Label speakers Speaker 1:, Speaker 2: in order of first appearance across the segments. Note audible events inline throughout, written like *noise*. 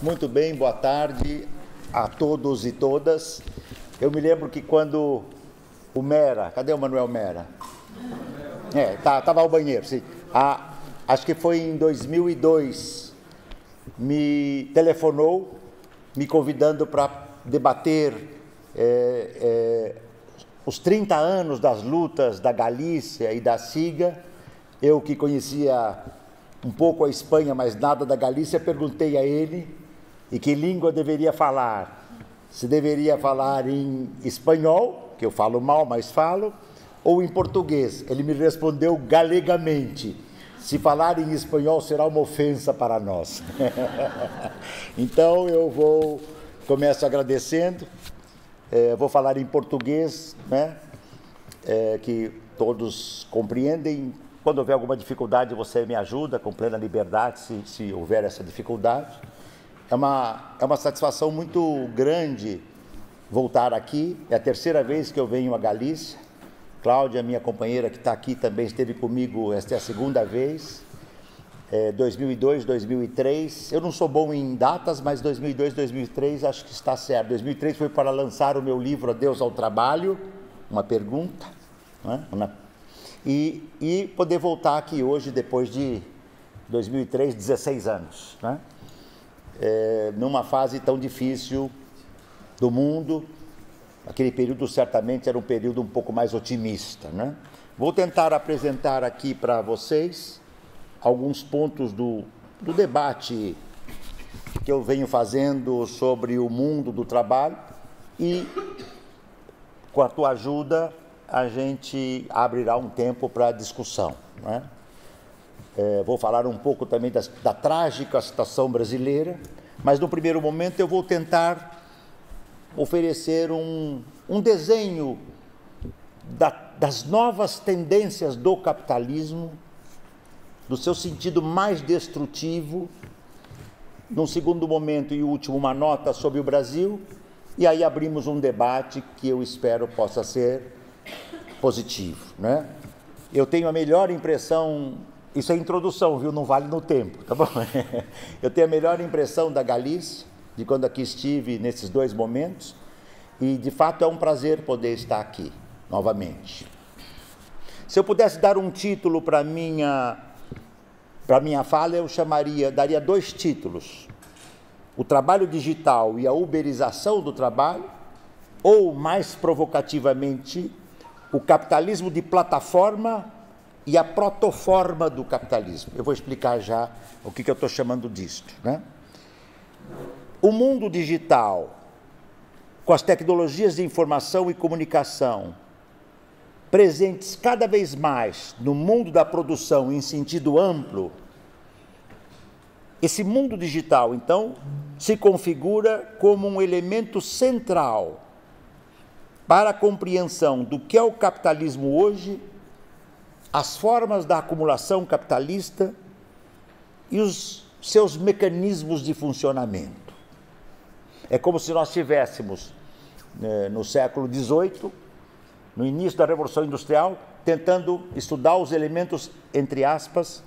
Speaker 1: Muito bem, boa tarde a todos e todas. Eu me lembro que quando o Mera, cadê o Manuel Mera? É, tá, tava ao banheiro, sim. Acho que foi em 2002, me telefonou, me convidando para debater é, é, os 30 anos das lutas da Galícia e da Siga. Eu que conhecia um pouco a Espanha, mas nada da Galícia, perguntei a ele e que língua deveria falar. Se deveria falar em espanhol, que eu falo mal, mas falo, ou em português. Ele me respondeu galegamente. Se falar em espanhol será uma ofensa para nós. *laughs* então eu vou começo agradecendo. É, vou falar em português, né? É, que todos compreendem quando houver alguma dificuldade, você me ajuda com plena liberdade, se, se houver essa dificuldade. É uma, é uma satisfação muito grande voltar aqui. É a terceira vez que eu venho a Galícia. Cláudia, minha companheira que está aqui, também esteve comigo, esta é a segunda vez. É, 2002, 2003. Eu não sou bom em datas, mas 2002, 2003 acho que está certo. 2003 foi para lançar o meu livro Adeus ao Trabalho, uma pergunta, né? e, e poder voltar aqui hoje, depois de 2003, 16 anos, né? É, numa fase tão difícil do mundo. Aquele período certamente era um período um pouco mais otimista. Né? Vou tentar apresentar aqui para vocês alguns pontos do, do debate que eu venho fazendo sobre o mundo do trabalho e, com a tua ajuda, a gente abrirá um tempo para discussão. Né? É, vou falar um pouco também da, da trágica situação brasileira, mas no primeiro momento eu vou tentar oferecer um, um desenho da, das novas tendências do capitalismo, do seu sentido mais destrutivo. Num segundo momento e último, uma nota sobre o Brasil, e aí abrimos um debate que eu espero possa ser positivo, né? Eu tenho a melhor impressão, isso é introdução, viu? Não vale no tempo, tá bom? *laughs* Eu tenho a melhor impressão da Galícia, de quando aqui estive nesses dois momentos, e de fato é um prazer poder estar aqui novamente. Se eu pudesse dar um título para minha para minha fala, eu chamaria, daria dois títulos: o trabalho digital e a uberização do trabalho, ou mais provocativamente, o capitalismo de plataforma e a protoforma do capitalismo. Eu vou explicar já o que, que eu estou chamando disto. Né? O mundo digital, com as tecnologias de informação e comunicação, presentes cada vez mais no mundo da produção em sentido amplo, esse mundo digital, então, se configura como um elemento central para a compreensão do que é o capitalismo hoje, as formas da acumulação capitalista e os seus mecanismos de funcionamento. É como se nós tivéssemos, né, no século XVIII, no início da Revolução Industrial, tentando estudar os elementos, entre aspas,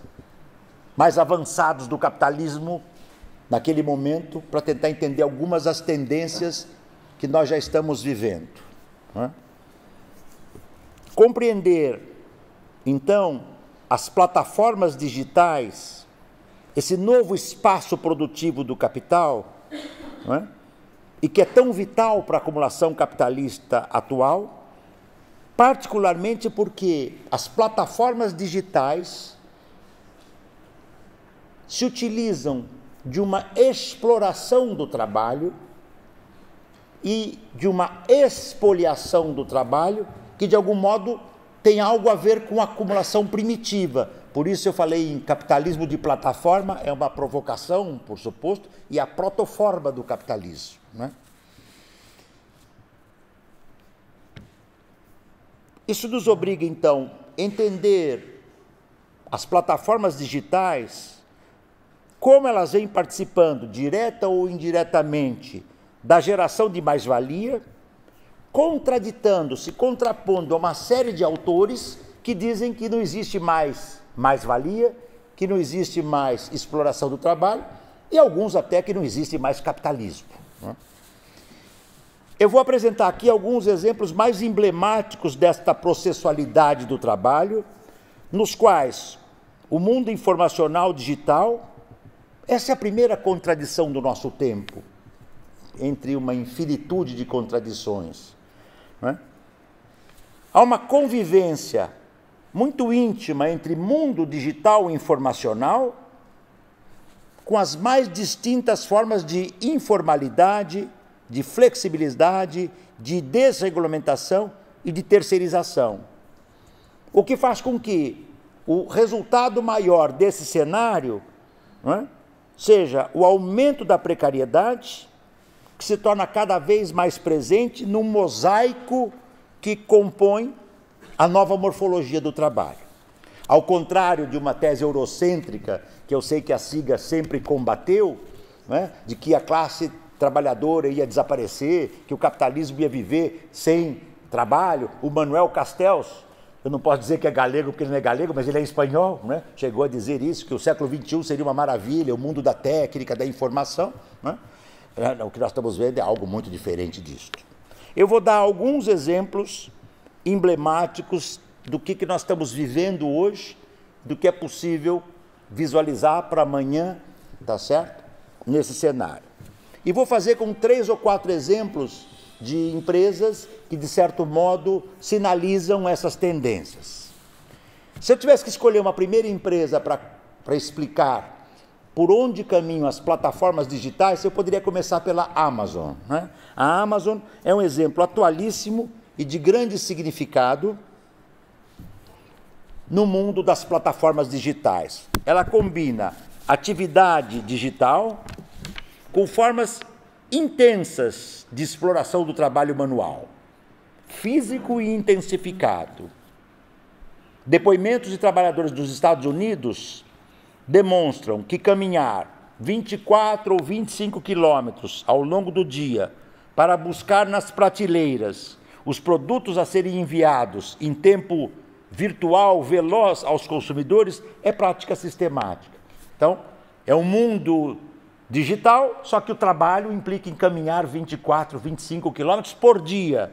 Speaker 1: mais avançados do capitalismo naquele momento, para tentar entender algumas das tendências que nós já estamos vivendo. Né? Compreender, então, as plataformas digitais, esse novo espaço produtivo do capital, né? e que é tão vital para a acumulação capitalista atual, particularmente porque as plataformas digitais se utilizam de uma exploração do trabalho e de uma expoliação do trabalho que de algum modo tem algo a ver com acumulação primitiva. Por isso eu falei em capitalismo de plataforma, é uma provocação, por suposto, e a protoforma do capitalismo. Né? Isso nos obriga, então, a entender as plataformas digitais, como elas vêm participando, direta ou indiretamente, da geração de mais-valia, contraditando-se, contrapondo a uma série de autores que dizem que não existe mais mais-valia, que não existe mais exploração do trabalho e alguns até que não existe mais capitalismo. Né? Eu vou apresentar aqui alguns exemplos mais emblemáticos desta processualidade do trabalho, nos quais o mundo informacional digital, essa é a primeira contradição do nosso tempo, entre uma infinitude de contradições. É? Há uma convivência muito íntima entre mundo digital e informacional, com as mais distintas formas de informalidade, de flexibilidade, de desregulamentação e de terceirização. O que faz com que o resultado maior desse cenário é, seja o aumento da precariedade, que se torna cada vez mais presente num mosaico que compõe a nova morfologia do trabalho. Ao contrário de uma tese eurocêntrica, que eu sei que a SIGA sempre combateu, é, de que a classe trabalhadora ia desaparecer, que o capitalismo ia viver sem trabalho. O Manuel Castells, eu não posso dizer que é galego porque ele não é galego, mas ele é espanhol, né? chegou a dizer isso, que o século XXI seria uma maravilha, o mundo da técnica, da informação. Né? É, o que nós estamos vendo é algo muito diferente disso. Eu vou dar alguns exemplos emblemáticos do que, que nós estamos vivendo hoje, do que é possível visualizar para amanhã, tá certo? Nesse cenário. E vou fazer com três ou quatro exemplos de empresas que, de certo modo, sinalizam essas tendências. Se eu tivesse que escolher uma primeira empresa para explicar por onde caminham as plataformas digitais, eu poderia começar pela Amazon. Né? A Amazon é um exemplo atualíssimo e de grande significado no mundo das plataformas digitais. Ela combina atividade digital com formas intensas de exploração do trabalho manual, físico e intensificado. Depoimentos de trabalhadores dos Estados Unidos demonstram que caminhar 24 ou 25 quilômetros ao longo do dia para buscar nas prateleiras os produtos a serem enviados em tempo virtual, veloz aos consumidores, é prática sistemática. Então, é um mundo digital, só que o trabalho implica em caminhar 24, 25 quilômetros por dia,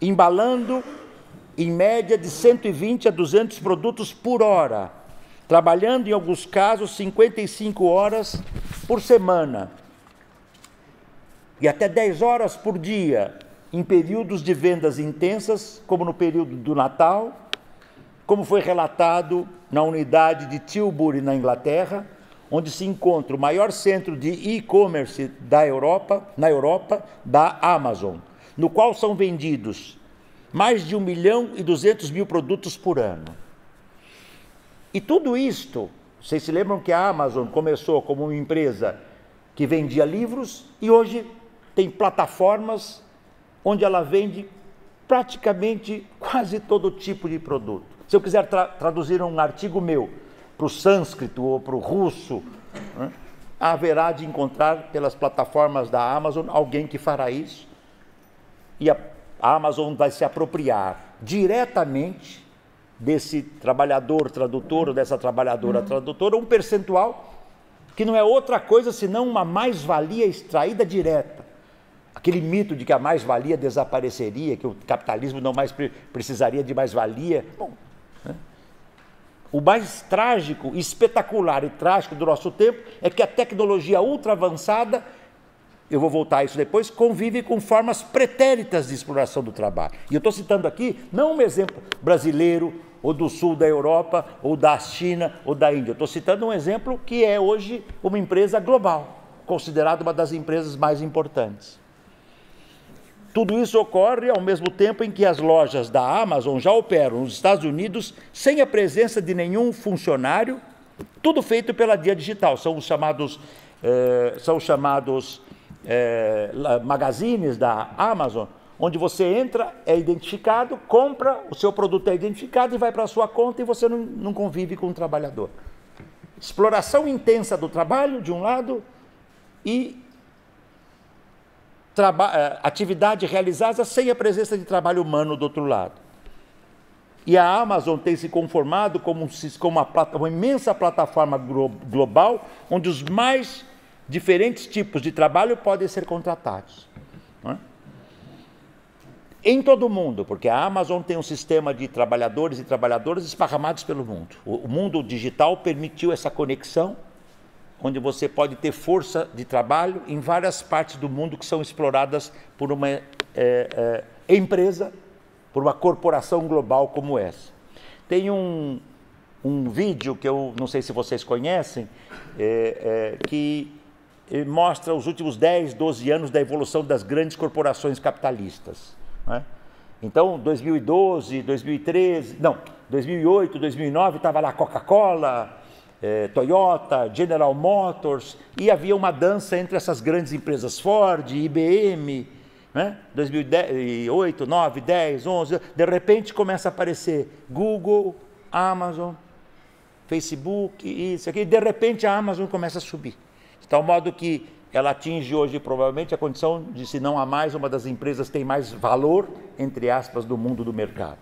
Speaker 1: embalando em média de 120 a 200 produtos por hora, trabalhando em alguns casos 55 horas por semana e até 10 horas por dia em períodos de vendas intensas, como no período do Natal, como foi relatado na unidade de Tilbury, na Inglaterra, onde se encontra o maior centro de e-commerce da Europa, na Europa, da Amazon, no qual são vendidos mais de 1 milhão e 200 mil produtos por ano. E tudo isto, vocês se lembram que a Amazon começou como uma empresa que vendia livros e hoje tem plataformas onde ela vende praticamente quase todo tipo de produto. Se eu quiser tra traduzir um artigo meu para o sânscrito ou para o russo, né, haverá de encontrar pelas plataformas da Amazon alguém que fará isso. E a, a Amazon vai se apropriar diretamente desse trabalhador tradutor ou dessa trabalhadora tradutora um percentual que não é outra coisa senão uma mais-valia extraída direta. Aquele mito de que a mais-valia desapareceria, que o capitalismo não mais precisaria de mais-valia. Bom, o mais trágico, espetacular e trágico do nosso tempo é que a tecnologia ultra avançada, eu vou voltar a isso depois, convive com formas pretéritas de exploração do trabalho. E eu estou citando aqui não um exemplo brasileiro, ou do sul da Europa, ou da China, ou da Índia. Estou citando um exemplo que é hoje uma empresa global, considerada uma das empresas mais importantes. Tudo isso ocorre ao mesmo tempo em que as lojas da Amazon já operam nos Estados Unidos sem a presença de nenhum funcionário, tudo feito pela Dia Digital. São os chamados, eh, são os chamados eh, magazines da Amazon, onde você entra, é identificado, compra, o seu produto é identificado e vai para a sua conta e você não, não convive com o trabalhador. Exploração intensa do trabalho, de um lado, e eh, atividade realizada sem a presença de trabalho humano do outro lado. E a Amazon tem se conformado como, como uma, uma, imensa plataforma global, onde os mais diferentes tipos de trabalho podem ser contratados. É? Em todo o mundo, porque a Amazon tem um sistema de trabalhadores e trabalhadoras esparramados pelo mundo. O mundo digital permitiu essa conexão, onde você pode ter força de trabalho em várias partes do mundo que são exploradas por uma é, é, empresa, por uma corporação global como essa. Tem um, um vídeo que eu não sei se vocês conhecem, é, é, que mostra os últimos 10, 12 anos da evolução das grandes corporações capitalistas. Né? Então, 2012, 2013, não, 2008, 2009 estava lá Coca-Cola, eh, Toyota, General Motors, e havia uma dança entre essas grandes empresas, Ford, IBM, né? 2008, 9, 10, 11, de repente começa a aparecer Google, Amazon, Facebook, isso aqui, de repente a Amazon começa a subir. De tal modo que ela atinge hoje provavelmente a condição de, se não há mais, uma das empresas tem mais valor, entre aspas, do mundo do mercado.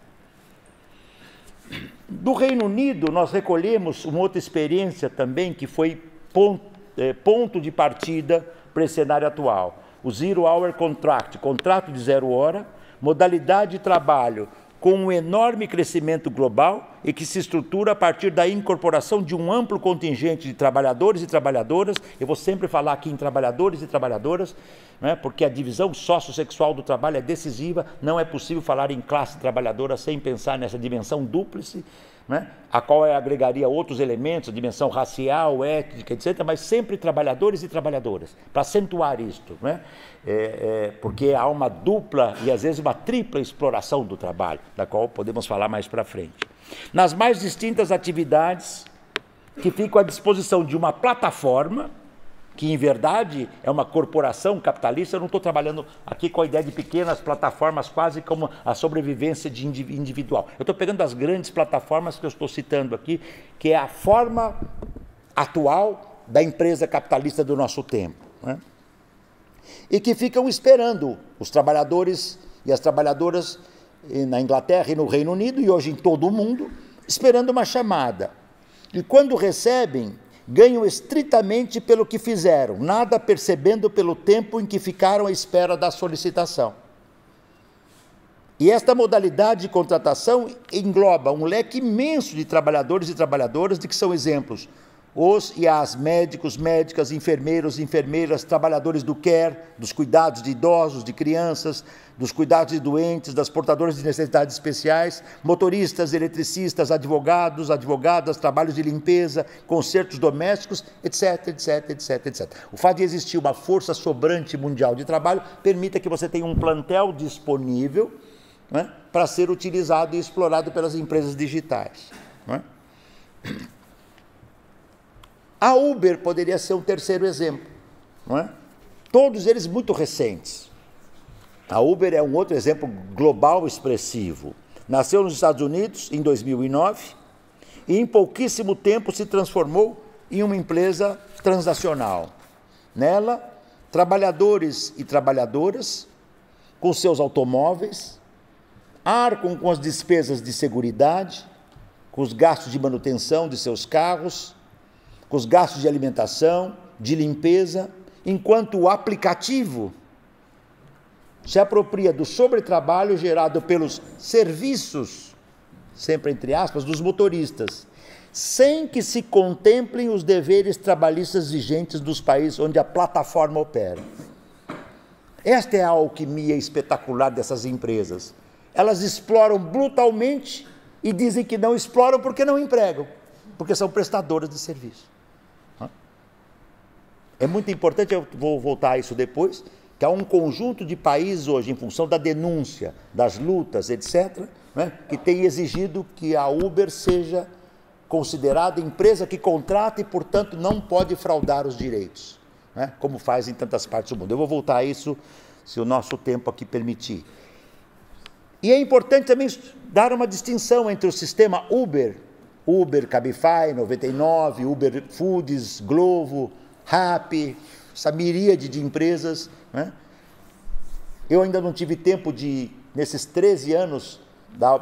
Speaker 1: Do Reino Unido, nós recolhemos uma outra experiência também que foi ponto, é, ponto de partida para esse cenário atual. O Zero Hour Contract, contrato de zero hora, modalidade de trabalho com um enorme crescimento global e que se estrutura a partir da incorporação de um amplo contingente de trabalhadores e trabalhadoras. Eu vou sempre falar aqui em trabalhadores e trabalhadoras, né, porque a divisão sociossexual do trabalho é decisiva. Não é possível falar em classe trabalhadora sem pensar nessa dimensão dúplice né? a qual agregaria outros elementos, dimensão racial, étnica, etc., mas sempre trabalhadores e trabalhadoras, para acentuar isto, né? É, é, porque há uma dupla e às vezes uma tripla exploração do trabalho, da qual podemos falar mais para frente. Nas mais distintas atividades que ficam à disposição de uma plataforma, que em verdade é uma corporação capitalista. Eu não estou trabalhando aqui com a ideia de pequenas plataformas, quase como a sobrevivência de individual. Eu estou pegando as grandes plataformas que eu estou citando aqui, que é a forma atual da empresa capitalista do nosso tempo. Né? E que ficam esperando os trabalhadores e as trabalhadoras na Inglaterra e no Reino Unido, e hoje em todo o mundo, esperando uma chamada. E quando recebem, ganham estritamente pelo que fizeram, nada percebendo pelo tempo em que ficaram à espera da solicitação. E esta modalidade de contratação engloba um leque imenso de trabalhadores e trabalhadoras de que são exemplos os e as médicos, médicas, enfermeiros, enfermeiras, trabalhadores do care, dos cuidados de idosos, de crianças, dos cuidados de doentes, das portadoras de necessidades especiais, motoristas, eletricistas, advogados, advogadas, trabalhos de limpeza, concertos domésticos, etc, etc, etc, etc. O fato de existir uma força sobrante mundial de trabalho permite que você tenha um plantel disponível né, para ser utilizado e explorado pelas empresas digitais. Né? A Uber poderia ser um terceiro exemplo, não é? Todos eles muito recentes. A Uber é um outro exemplo global expressivo. Nasceu nos Estados Unidos em 2009 e em pouquíssimo tempo se transformou em uma empresa transacional. Nela, trabalhadores e trabalhadoras com seus automóveis arcam com as despesas de segurança, com os gastos de manutenção de seus carros com os gastos de alimentação, de limpeza, enquanto o aplicativo se apropria do sobretrabalho gerado pelos serviços, sempre entre aspas, dos motoristas, sem que se contemplem os deveres trabalhistas vigentes dos países onde a plataforma opera. Esta é a alquimia espetacular dessas empresas. Elas exploram brutalmente e dizem que não exploram porque não empregam, porque são prestadoras de serviço. É muito importante, eu vou voltar a isso depois, que há um conjunto de países hoje, em função da denúncia, das lutas, etc., né, que tem exigido que a Uber seja considerada empresa que contrata e, portanto, não pode fraudar os direitos, né, como faz em tantas partes do mundo. Eu vou voltar a isso se o nosso tempo aqui permitir. E é importante também dar uma distinção entre o sistema Uber, Uber, Cabify, 99, Uber Foods, Glovo, RAP, essa miríade de empresas. Né? Eu ainda não tive tempo de, nesses 13 anos da,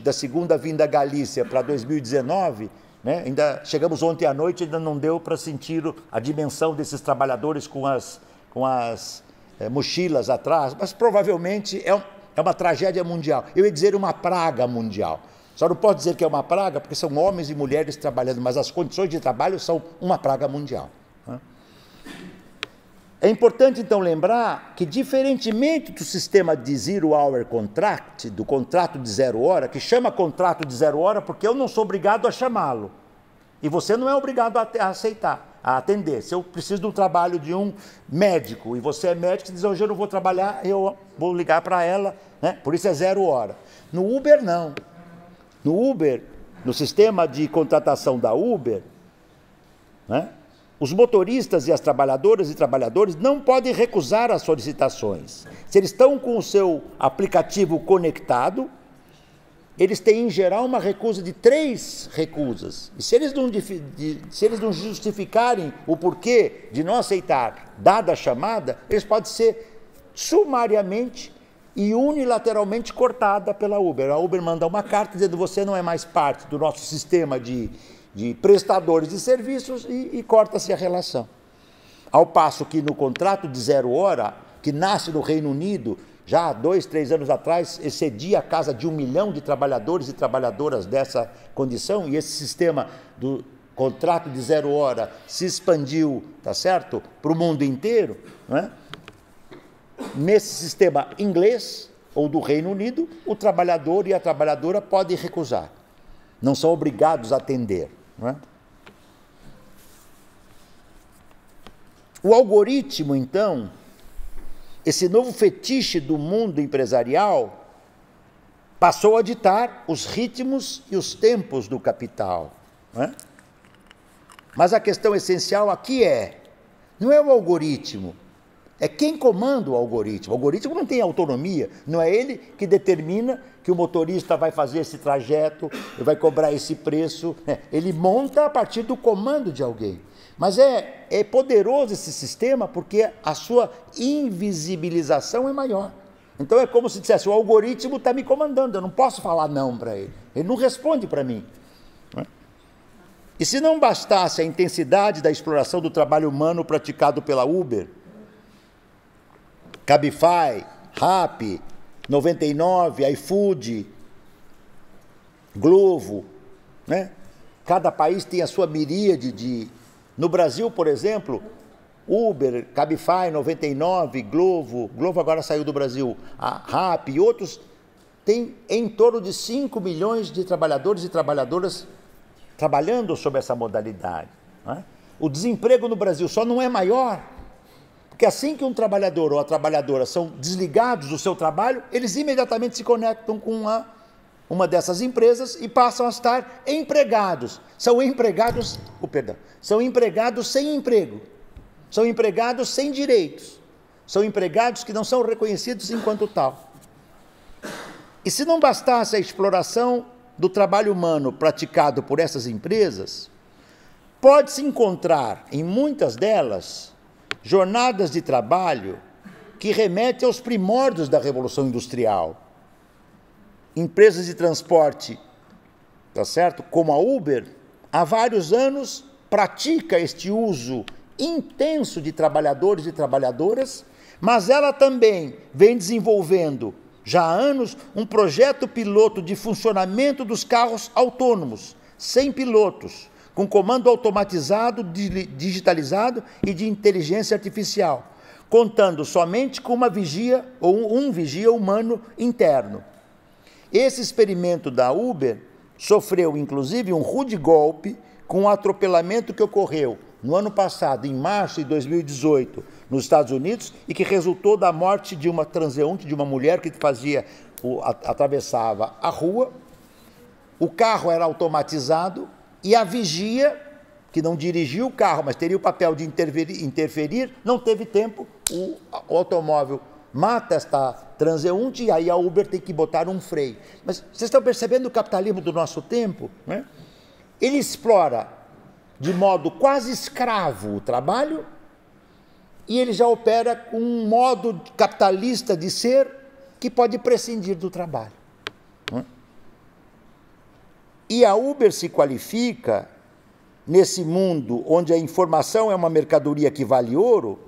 Speaker 1: da segunda vinda à Galícia para 2019, Né? Ainda chegamos ontem à noite, ainda não deu para sentir a dimensão desses trabalhadores com as, com as é, mochilas atrás, mas provavelmente é, um, é uma tragédia mundial. Eu ia dizer uma praga mundial. Só não posso dizer que é uma praga, porque são homens e mulheres trabalhando, mas as condições de trabalho são uma praga mundial. É importante então lembrar que, diferentemente do sistema de zero hour contract, do contrato de zero hora, que chama contrato de zero hora porque eu não sou obrigado a chamá-lo. E você não é obrigado a, aceitar, a atender. Se eu preciso de um trabalho de um médico e você é médico, você diz, hoje eu não vou trabalhar, eu vou ligar para ela, né? por isso é zero hora. No Uber, não. No Uber, no sistema de contratação da Uber, né? Os motoristas e as trabalhadoras e trabalhadores não podem recusar as solicitações. Se eles estão com o seu aplicativo conectado, eles têm em geral uma recusa de três recusas. E se eles não, se eles não justificarem o porquê de não aceitar dada a chamada, eles podem ser sumariamente e unilateralmente cortada pela Uber. A Uber manda uma carta dizendo você não é mais parte do nosso sistema de de prestadores de serviços e, e corta-se a relação. Ao passo que no contrato de zero hora, que nasce no Reino Unido, já há dois, três anos atrás, excedia a casa de um milhão de trabalhadores e trabalhadoras dessa condição, e esse sistema do contrato de zero hora se expandiu, tá certo, para o mundo inteiro, né? nesse sistema inglês ou do Reino Unido, o trabalhador e a trabalhadora podem recusar, não são obrigados a atender. Não é? O algoritmo, então, esse novo fetiche do mundo empresarial, passou a ditar os ritmos e os tempos do capital. É? Mas a questão essencial aqui é: não é o algoritmo, é quem comanda o algoritmo. O algoritmo não tem autonomia, não é ele que determina que o motorista vai fazer esse trajeto, vai cobrar esse preço. Né? Ele monta a partir do comando de alguém. Mas é, é poderoso esse sistema porque a sua invisibilização é maior. Então é como se dissesse: o algoritmo está me comandando, eu não posso falar não para ele. Ele não responde para mim. Né? E se não bastasse a intensidade da exploração do trabalho humano praticado pela Uber, Cabify, Rap, 99, iFood, Glovo, né? Cada país tem a sua miríade de. No Brasil, por exemplo, Uber, Cabify, 99, Glovo, Glovo agora saiu do Brasil, a Rap e outros tem em torno de 5 milhões de trabalhadores e trabalhadoras trabalhando sob essa modalidade. Né? O desemprego no Brasil só não é maior porque assim que um trabalhador ou a trabalhadora são desligados do seu trabalho, eles imediatamente se conectam com uma, uma dessas empresas e passam a estar empregados. São empregados, oh, perdão, são empregados sem emprego. São empregados sem direitos. São empregados que não são reconhecidos enquanto tal. E se não bastasse a exploração do trabalho humano praticado por essas empresas, pode-se encontrar em muitas delas jornadas de trabalho que remetem aos primórdios da Revolução Industrial. Empresas de transporte, tá certo? Como a Uber, há vários anos pratica este uso intenso de trabalhadores e trabalhadoras, mas ela também vem desenvolvendo já há anos um projeto piloto de funcionamento dos carros autônomos, sem pilotos, com comando automatizado, digitalizado e de inteligência artificial, contando somente com uma vigia ou um vigia humano interno. Esse experimento da Uber sofreu inclusive um rude golpe com o atropelamento que ocorreu no ano passado, em março de 2018, nos Estados Unidos, e que resultou da morte de uma transeunte, de uma mulher que fazia, atravessava a rua. O carro era automatizado, e a vigia, que não dirigiu o carro, mas teria o papel de interferir, interferir não teve tempo, o, automóvel mata esta transeunte e aí a Uber tem que botar um freio. Mas vocês estão percebendo o capitalismo do nosso tempo? Né? Ele explora de modo quase escravo o trabalho e ele já opera com um modo capitalista de ser que pode prescindir do trabalho. E a Uber se qualifica nesse mundo onde a informação é uma mercadoria que vale ouro,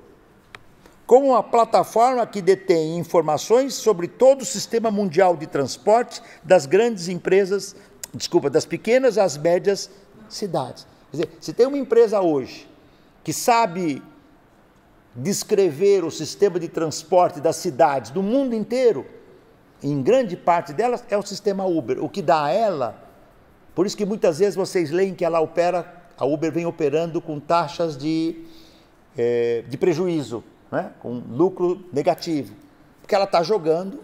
Speaker 1: como uma plataforma que detém informações sobre todo o sistema mundial de transporte das grandes empresas, desculpa, das pequenas às médias cidades. Quer dizer, se tem uma empresa hoje que sabe descrever o sistema de transporte das cidades do mundo inteiro, em grande parte delas é o sistema Uber, o que dá a ela. Por isso que muitas vezes vocês leem que ela opera, a Uber vem operando com taxas de, é, de prejuízo né? com lucro negativo, porque ela está jogando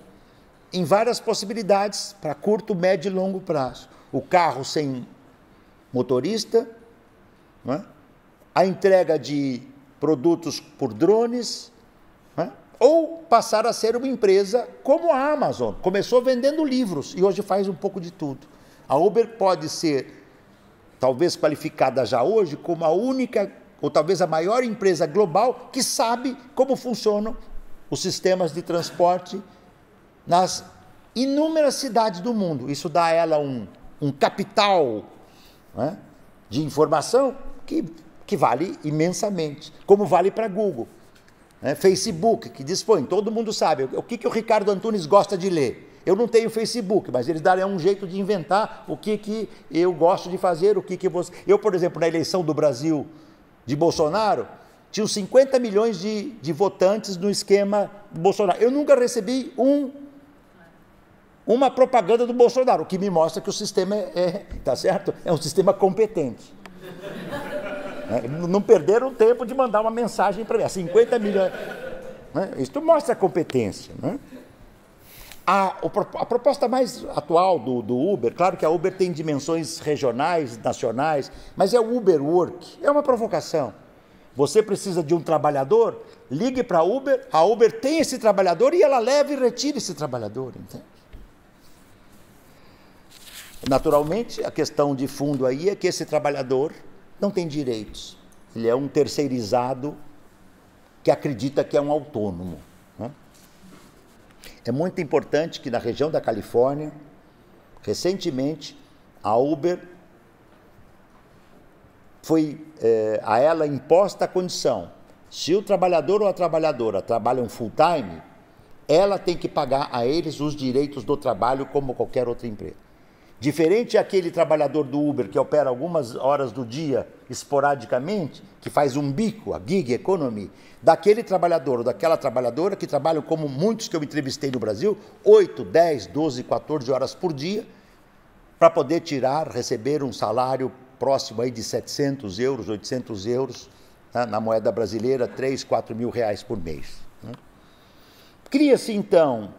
Speaker 1: em várias possibilidades para curto, médio e longo prazo. O carro sem motorista, né? a entrega de produtos por drones, né? ou passar a ser uma empresa como a Amazon. Começou vendendo livros e hoje faz um pouco de tudo. A Uber pode ser, talvez qualificada já hoje, como a única ou talvez a maior empresa global que sabe como funcionam os sistemas de transporte nas inúmeras cidades do mundo. Isso dá a ela um, um capital né, de informação que, que vale imensamente, como vale para Google. Né, Facebook, que dispõe, todo mundo sabe o que, que o Ricardo Antunes gosta de ler. Eu não tenho Facebook, mas eles darem um jeito de inventar o que, que eu gosto de fazer, o que, que você. Eu, por exemplo, na eleição do Brasil de Bolsonaro, tinham 50 milhões de, de votantes no esquema do Bolsonaro. Eu nunca recebi um, uma propaganda do Bolsonaro, o que me mostra que o sistema é, é tá certo? É um sistema competente. É, não perderam tempo de mandar uma mensagem para mim. 50 milhões. Né? Isso mostra a competência. Né? A, a, proposta mais atual do, do, Uber, claro que a Uber tem dimensões regionais, nacionais, mas é o Uber Work, é uma provocação. Você precisa de um trabalhador, ligue para a Uber, a Uber tem esse trabalhador e ela leva e retira esse trabalhador. Entende? Naturalmente, a questão de fundo aí é que esse trabalhador não tem direitos. Ele é um terceirizado que acredita que é um autônomo. É muito importante que na região da Califórnia, recentemente, a Uber foi é, a ela imposta a condição: se o trabalhador ou a trabalhadora trabalham full time, ela tem que pagar a eles os direitos do trabalho como qualquer outra empresa. Diferente aquele trabalhador do Uber que opera algumas horas do dia esporadicamente, que faz um bico, a gig economy, daquele trabalhador ou daquela trabalhadora que trabalham como muitos que eu entrevistei no Brasil, 8, 10, 12, 14 horas por dia, para poder tirar, receber um salário próximo aí de 700 euros, 800 euros, né, na moeda brasileira, 3, 4 mil reais por mês. Né? Cria-se então,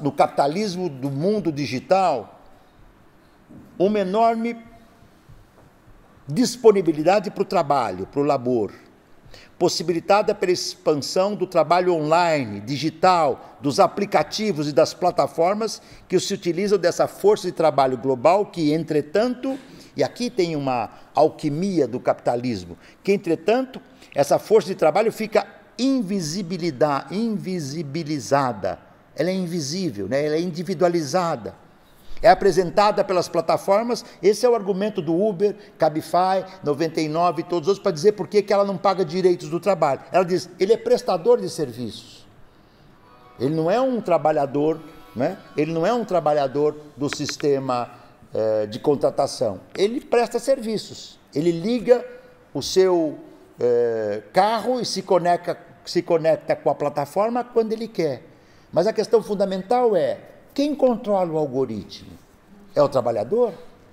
Speaker 1: no capitalismo do mundo digital, uma enorme disponibilidade para o trabalho, para o labor, possibilitada pela expansão do trabalho online, digital, dos aplicativos e das plataformas que se utilizam dessa força de trabalho global que, entretanto, e aqui tem uma alquimia do capitalismo, que, entretanto, essa força de trabalho fica invisibilizada, ela é invisível, né? ela é individualizada é apresentada pelas plataformas. Esse é o argumento do Uber, Cabify, 99 e todos os outros para dizer por que ela não paga direitos do trabalho. Ela diz: ele é prestador de serviços. Ele não é um trabalhador, né? ele não é um trabalhador do sistema eh, de contratação. Ele presta serviços. Ele liga o seu eh, carro e se conecta, se conecta com a plataforma quando ele quer. Mas a questão fundamental é quem controla o algoritmo? É o trabalhador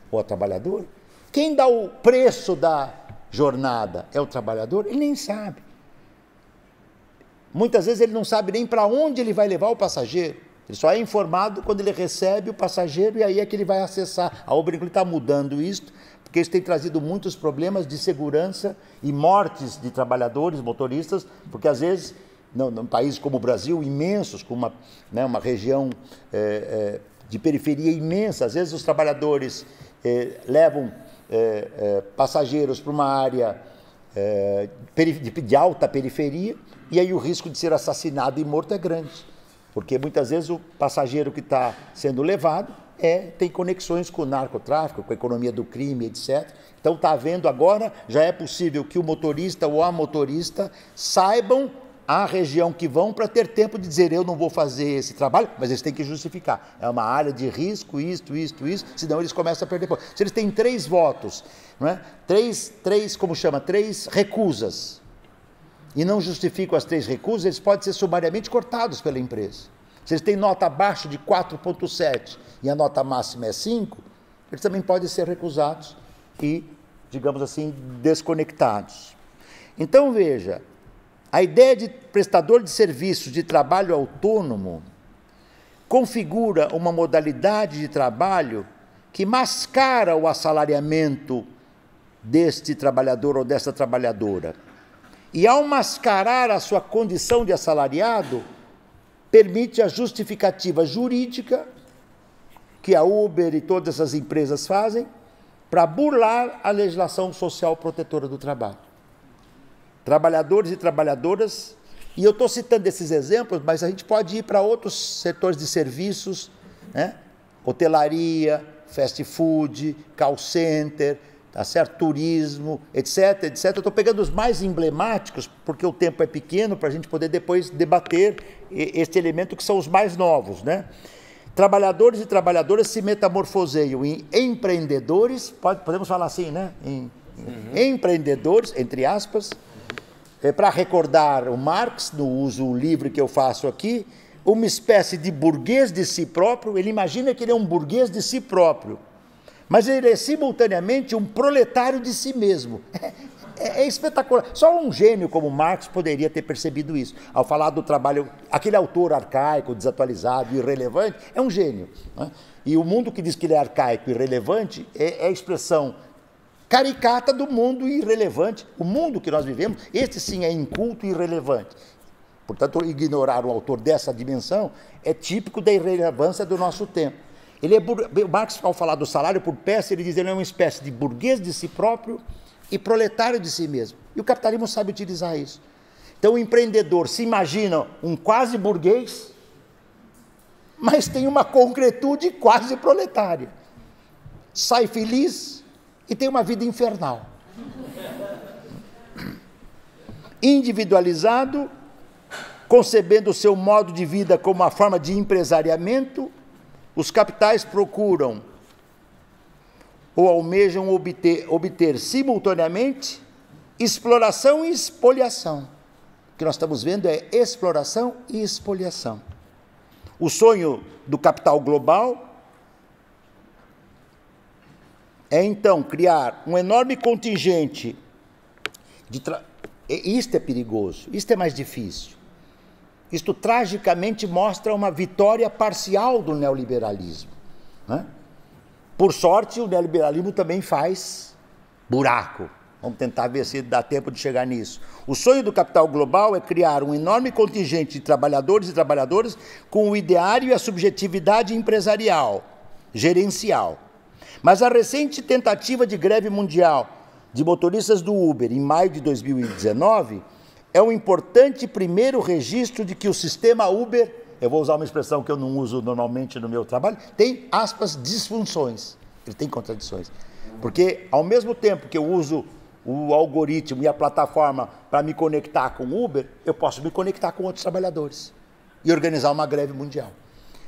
Speaker 1: ou a trabalhadora? Quem dá o preço da jornada? É o trabalhador? Ele nem sabe. Muitas vezes ele não sabe nem para onde ele vai levar o passageiro. Ele só é informado quando ele recebe o passageiro e aí é que ele vai acessar. A Uber está mudando isso, porque isso tem trazido muitos problemas de segurança e mortes de trabalhadores, motoristas, porque às vezes não, num país como o Brasil, imensos, com uma, né, uma região é, é, de periferia imensa, às vezes os trabalhadores é, levam é, é, passageiros para uma área é, de, de alta periferia e aí o risco de ser assassinado e morto é grande, porque muitas vezes o passageiro que está sendo levado é, tem conexões com o narcotráfico, com a economia do crime, etc. Então está havendo agora, já é possível que o motorista ou a motorista saibam a região que vão para ter tempo de dizer eu não vou fazer esse trabalho, mas eles têm que justificar. É uma área de risco, isto, isto, isso, senão eles começam a perder ponto. Se eles têm três votos, não é? três, três, como chama, três recusas, e não justificam as três recusas, eles podem ser sumariamente cortados pela empresa. Se eles têm nota abaixo de 4,7 e a nota máxima é 5, eles também podem ser recusados e, digamos assim, desconectados. Então veja, a ideia de prestador de serviços de trabalho autônomo configura uma modalidade de trabalho que mascara o assalariamento deste trabalhador ou dessa trabalhadora. E ao mascarar a sua condição de assalariado, permite a justificativa jurídica que a Uber e todas essas empresas fazem para burlar a legislação social protetora do trabalho. Trabalhadores e trabalhadoras, e eu estou citando esses exemplos, mas a gente pode ir para outros setores de serviços, né? hotelaria, fast food, call center, tá certo? turismo, etc, etc. Eu estou pegando os mais emblemáticos, porque o tempo é pequeno, para a gente poder depois debater este elemento que são os mais novos. Né? Trabalhadores e trabalhadoras se metamorfoseiam em empreendedores, pode, podemos falar assim, né? Em, uhum. Empreendedores, entre aspas, é, para recordar o Marx, no uso livre que eu faço aqui, uma espécie de burguês de si próprio, ele imagina que ele é um burguês de si próprio mas ele é simultaneamente um proletário de si mesmo. *laughs* É, é, espetacular. Só um gênio como Marx poderia ter percebido isso. Ao falar do trabalho, aquele autor arcaico, desatualizado, irrelevante, é um gênio. Né? E o mundo que diz que ele é arcaico irrelevante é, é a expressão caricata do mundo irrelevante. O mundo que nós vivemos, este sim é inculto e irrelevante. Portanto, ignorar um autor dessa dimensão é típico da irrelevância do nosso tempo. Ele é, o Marx, ao falar do salário por peça, ele diz que ele é uma espécie de burguês de si próprio e proletário de si mesmo. E o capitalismo sabe utilizar isso. Então o empreendedor se imagina um quase burguês, mas tem uma concretude quase proletária. Sai feliz e tem uma vida infernal. Individualizado, concebendo o seu modo de vida como uma forma de empresariamento os capitais procuram ou almejam obter, obter simultaneamente exploração e expoliação. O que nós estamos vendo é exploração e expoliação. O sonho do capital global é então criar um enorme contingente de. Tra... Isto é perigoso, isto é mais difícil. Isto tragicamente mostra uma vitória parcial do neoliberalismo. Né? Por sorte, o neoliberalismo também faz buraco. Vamos tentar ver se dá tempo de chegar nisso. O sonho do capital global é criar um enorme contingente de trabalhadores e trabalhadoras com o ideário e a subjetividade empresarial, gerencial. Mas a recente tentativa de greve mundial de motoristas do Uber em maio de 2019 é um importante primeiro registro de que o sistema Uber, eu vou usar uma expressão que eu não uso normalmente no meu trabalho, tem aspas disfunções. Ele tem contradições. Porque ao mesmo tempo que eu uso o algoritmo e a plataforma para me conectar com o Uber, eu posso me conectar com outros trabalhadores e organizar uma greve mundial.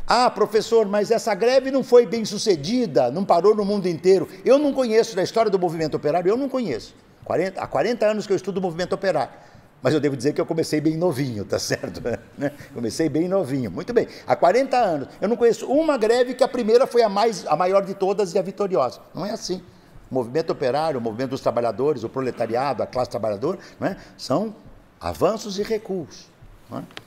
Speaker 1: Ah, professor, mas essa greve não foi bem sucedida, não parou no mundo inteiro. Eu não conheço da história do movimento operário, eu não conheço. 40, há 40 anos que eu estudo o movimento operário. Mas eu devo dizer que eu comecei bem novinho, tá certo? *laughs* Né? Comecei bem novinho. Muito bem. Há 40 anos. Eu não conheço uma greve que a primeira foi a, mais, a maior de todas e a vitoriosa. Não é assim. O movimento operário, o movimento dos trabalhadores, o proletariado, a classe trabalhadora, é? são avanços e recuos. É?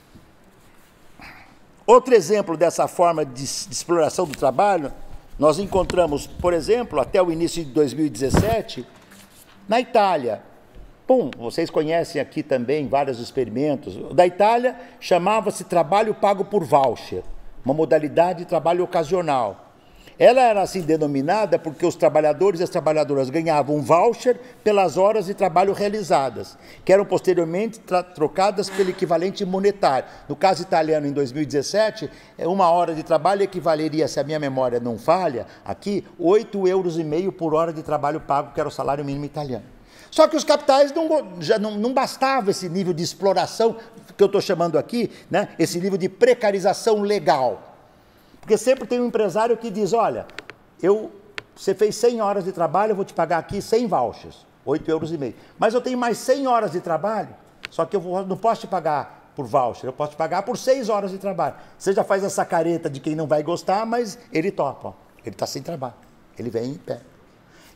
Speaker 1: Outro exemplo dessa forma de, de exploração do trabalho, nós encontramos, por exemplo, até o início de 2017, na Itália, Bom, vocês conhecem aqui também vários experimentos. Da Itália chamava-se trabalho pago por voucher, uma modalidade de trabalho ocasional. Ela era assim denominada porque os trabalhadores e as trabalhadoras ganhavam um voucher pelas horas de trabalho realizadas, que eram posteriormente trocadas pelo equivalente monetário. No caso italiano, em 2017, é uma hora de trabalho equivaleria, se a minha memória não falha, aqui, 8,5 euros por hora de trabalho pago, que era o salário mínimo italiano. Só que os capitais não, já não, não bastava esse nível de exploração, que eu estou chamando aqui, né, esse nível de precarização legal. Porque sempre tem um empresário que diz, olha, eu, você fez 100 horas de trabalho, eu vou te pagar aqui 100 vouchers, 8 euros e meio. Mas eu tenho mais 100 horas de trabalho, só que eu vou, não posso te pagar por voucher, eu posso te pagar por 6 horas de trabalho. Você já faz essa careta de quem não vai gostar, mas ele topa, ó, ele está sem trabalho, ele vem em pé.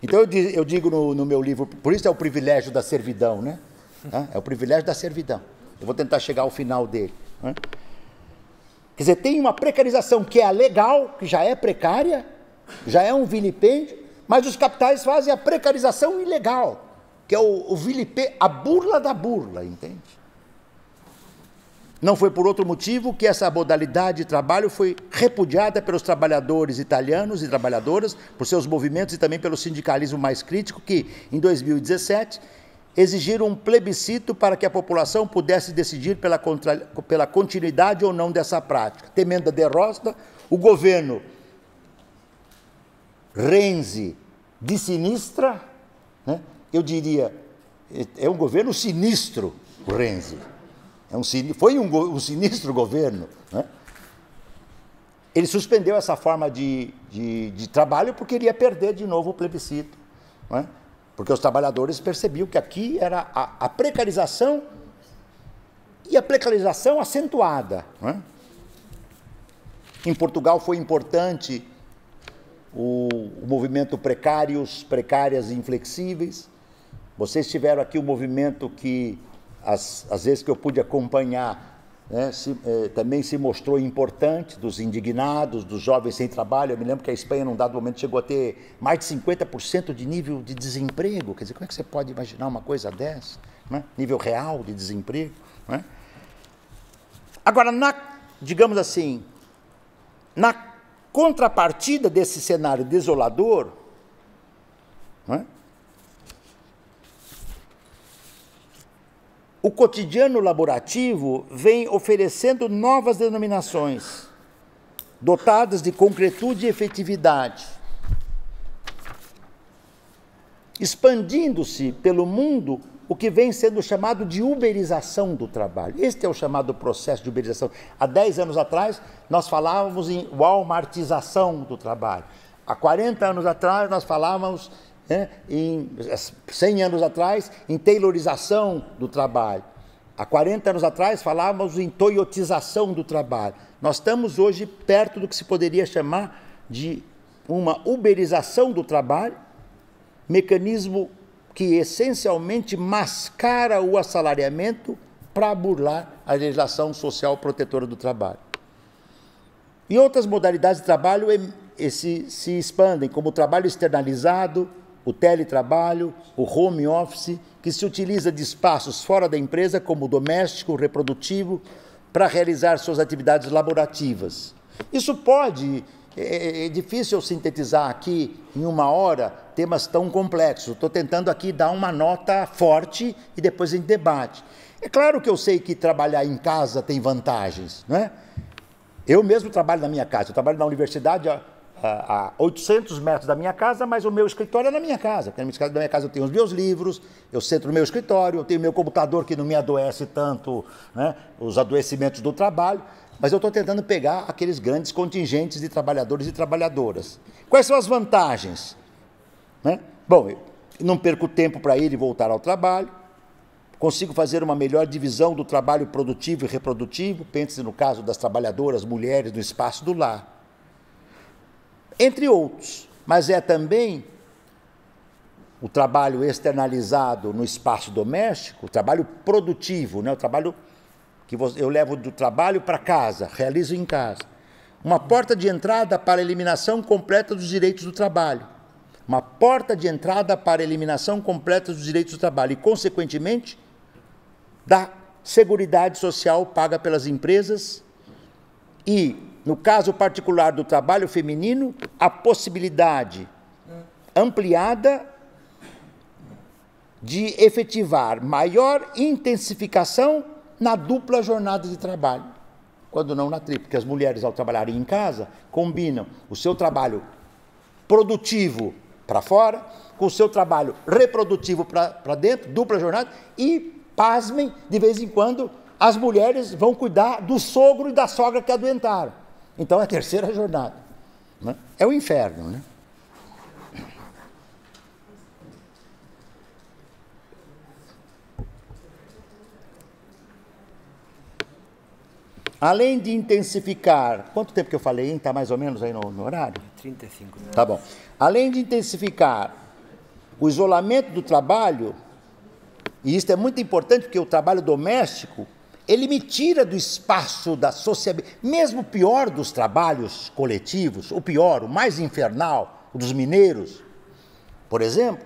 Speaker 1: Então eu, eu digo no, no, meu livro, por isso é o privilégio da servidão, né? É o privilégio da servidão. Eu vou tentar chegar ao final dele. Né? Quer dizer, tem uma precarização que é legal, que já é precária, já é um vilipêndio, mas os capitais fazem a precarização ilegal, que é o, o vilipêndio, a burla da burla, entende? Não foi por outro motivo que essa modalidade de trabalho foi repudiada pelos trabalhadores italianos e trabalhadoras, por seus movimentos e também pelo sindicalismo mais crítico, que, em 2017, exigiram um plebiscito para que a população pudesse decidir pela, contra, pela continuidade ou não dessa prática. Temendo a derrota, o governo Renzi de sinistra, né? eu diria, é um governo sinistro, o Renzi. É um, foi um, um sinistro governo. Né? Ele suspendeu essa forma de, de, de, trabalho porque iria perder de novo o plebiscito. Né? Porque os trabalhadores percebiam que aqui era a, a precarização e a precarização acentuada. É? Em Portugal foi importante o, o, movimento precários, precárias e inflexíveis. Vocês tiveram aqui o movimento que, as, as vezes que eu pude acompanhar, né, se, eh, também se mostrou importante, dos indignados, dos jovens sem trabalho. Eu me lembro que a Espanha, num dado momento, chegou a ter mais de 50% de nível de desemprego. Quer dizer, como é que você pode imaginar uma coisa dessa? Né? Nível real de desemprego. Né? Agora, na, digamos assim, na contrapartida desse cenário desolador, o cotidiano laborativo vem oferecendo novas denominações, dotadas de concretude e efetividade, expandindo-se pelo mundo o que vem sendo chamado de uberização do trabalho. Este é o chamado processo de uberização. Há 10 anos atrás, nós falávamos em walmartização do trabalho. Há 40 anos atrás, nós falávamos né, em 100 anos atrás, em taylorização do trabalho. Há 40 anos atrás falávamos em toyotização do trabalho. Nós estamos hoje perto do que se poderia chamar de uma uberização do trabalho, mecanismo que essencialmente mascara o assalariamento para burlar a legislação social protetora do trabalho. E outras modalidades de trabalho se, se expandem, como o trabalho externalizado, o teletrabalho, o home office, que se utiliza de espaços fora da empresa, como doméstico, reprodutivo, para realizar suas atividades laborativas. Isso pode, é, é, difícil sintetizar aqui em uma hora temas tão complexos. Estou tentando aqui dar uma nota forte e depois em debate. É claro que eu sei que trabalhar em casa tem vantagens, não é? Eu mesmo trabalho na minha casa, eu trabalho na universidade a 800 metros da minha casa, mas o meu escritório é na minha casa. Na minha casa eu tenho os meus livros, eu sento no meu escritório, eu tenho meu computador que não me adoece tanto, né, os adoecimentos do trabalho, mas eu estou tentando pegar aqueles grandes contingentes de trabalhadores e trabalhadoras. Quais são as vantagens? Né? Bom, não perco tempo para ir e voltar ao trabalho, consigo fazer uma melhor divisão do trabalho produtivo e reprodutivo, pense no caso das trabalhadoras mulheres no espaço do lar entre outros. Mas é também o trabalho externalizado no espaço doméstico, o trabalho produtivo, né? o trabalho que eu levo do trabalho para casa, realizo em casa. Uma porta de entrada para a eliminação completa dos direitos do trabalho. Uma porta de entrada para a eliminação completa dos direitos do trabalho e, consequentemente, da seguridade social paga pelas empresas e no caso particular do trabalho feminino, a possibilidade ampliada de efetivar maior intensificação na dupla jornada de trabalho, quando não na tripla, porque as mulheres, ao trabalharem em casa, combinam o seu trabalho produtivo para fora com o seu trabalho reprodutivo para dentro, dupla jornada, e, pasmem, de vez em quando, as mulheres vão cuidar do sogro e da sogra que adoentaram. Então é a terceira jornada. Né? É o inferno, né? Além de intensificar. Quanto tempo que eu falei, hein? Está mais ou menos aí no, no horário?
Speaker 2: 35 minutos.
Speaker 1: Tá bom. Além de intensificar o isolamento do trabalho, e isso é muito importante porque o trabalho doméstico, ele me tira do espaço da sociabilidade, mesmo o pior dos trabalhos coletivos, o pior, o mais infernal, o dos mineiros, por exemplo,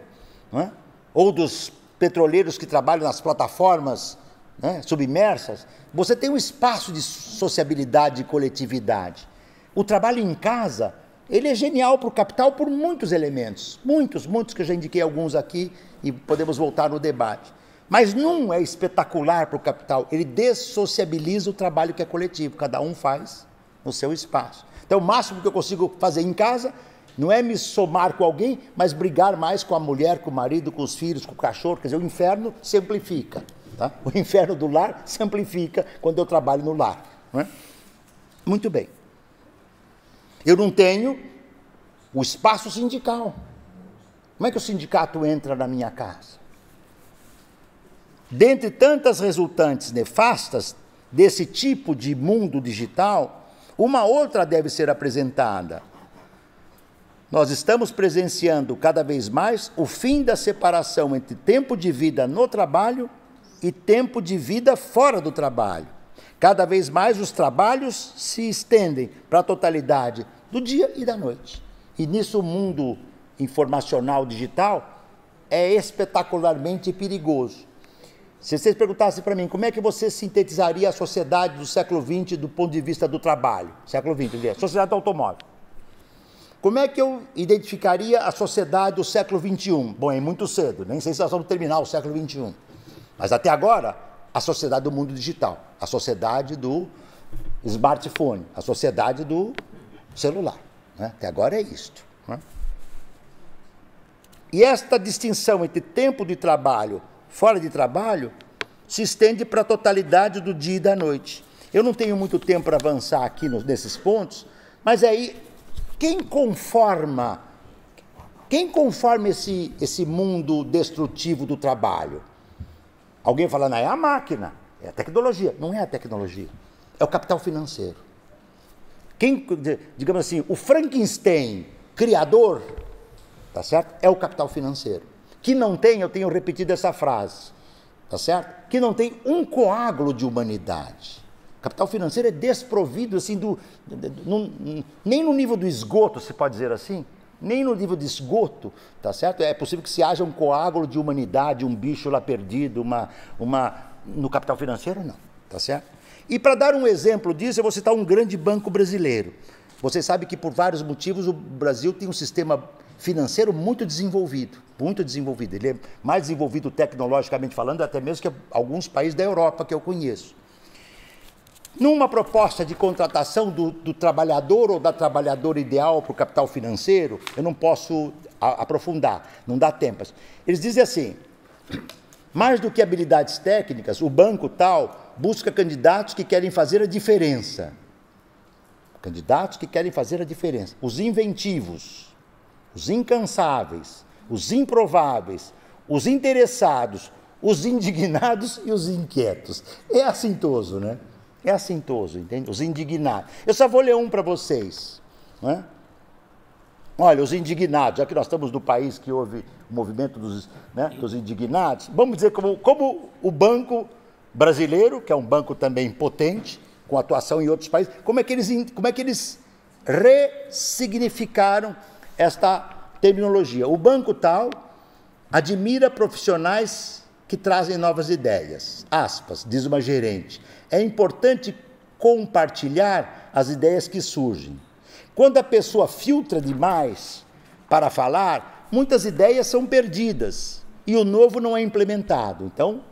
Speaker 1: é? ou dos petroleiros que trabalham nas plataformas né, submersas, você tem um espaço de sociabilidade e coletividade. O trabalho em casa, ele é genial para o capital por muitos elementos, muitos, muitos que eu já indiquei alguns aqui e podemos voltar no debate. Mas não é espetacular para o capital, ele dessociabiliza o trabalho que é coletivo, cada um faz no seu espaço. Então, o máximo que eu consigo fazer em casa não é me somar com alguém, mas brigar mais com a mulher, com o marido, com os filhos, com o cachorro. Quer dizer, o inferno simplifica. Tá? O inferno do lar se amplifica quando eu trabalho no lar. É? Muito bem. Eu não tenho o espaço sindical. Como é que o sindicato entra na minha casa? Dentre tantas resultantes nefastas desse tipo de mundo digital, uma outra deve ser apresentada. Nós estamos presenciando cada vez mais o fim da separação entre tempo de vida no trabalho e tempo de vida fora do trabalho. Cada vez mais os trabalhos se estendem para a totalidade do dia e da noite. E nisso o mundo informacional digital é espetacularmente perigoso. Se vocês perguntassem para mim como é que você sintetizaria a sociedade do século XX do ponto de vista do trabalho, século XX, sociedade do automóvel. Como é que eu identificaria a sociedade do século XXI? Bom, é muito cedo, nem sei se nós vamos terminar o século XXI. Mas até agora, a sociedade do mundo digital, a sociedade do smartphone, a sociedade do celular. Né? Até agora é isto. Né? E esta distinção entre tempo de trabalho fora de trabalho se estende para a totalidade do dia e da noite. Eu não tenho muito tempo para avançar aqui nos, nesses pontos, mas aí quem conforma, quem conforma esse, esse mundo destrutivo do trabalho? Alguém fala, não, é a máquina, é a tecnologia. Não é a tecnologia, é o capital financeiro. Quem, digamos assim, o Frankenstein, criador, tá certo? É o capital financeiro. Que não tem, eu tenho repetido essa frase, tá certo? Que não tem um coágulo de humanidade. Capital financeiro é desprovido assim do, do, do, nem no nível do esgoto, se pode dizer assim, nem no nível de esgoto, tá certo? É possível que se haja um coágulo de humanidade, um bicho lá perdido, uma, uma no capital financeiro não, tá certo? E para dar um exemplo disso, eu vou citar um grande banco brasileiro. Você sabe que por vários motivos o Brasil tem um sistema financeiro muito desenvolvido, muito desenvolvido. Ele é mais desenvolvido tecnologicamente falando até mesmo que alguns países da Europa que eu conheço. Numa proposta de contratação do, do trabalhador ou da trabalhadora ideal para o capital financeiro, eu não posso a, aprofundar, não dá tempo. Eles dizem assim: mais do que habilidades técnicas, o banco tal busca candidatos que querem fazer a diferença. Candidatos que querem fazer a diferença. Os inventivos, os incansáveis, os improváveis, os interessados, os indignados e os inquietos. É assintoso, né? É assintoso, entende? Os indignados. Eu só vou ler um para vocês. Né? Olha, os indignados, já que nós estamos no país que houve o movimento dos, né, dos indignados, vamos dizer como, como o Banco Brasileiro, que é um banco também potente, com atuação em outros países, como é que eles, como é que eles ressignificaram esta terminologia. O banco tal admira profissionais que trazem novas ideias. Aspas, diz uma gerente. É importante compartilhar as ideias que surgem. Quando a pessoa filtra demais para falar, muitas ideias são perdidas e o novo não é implementado. Então,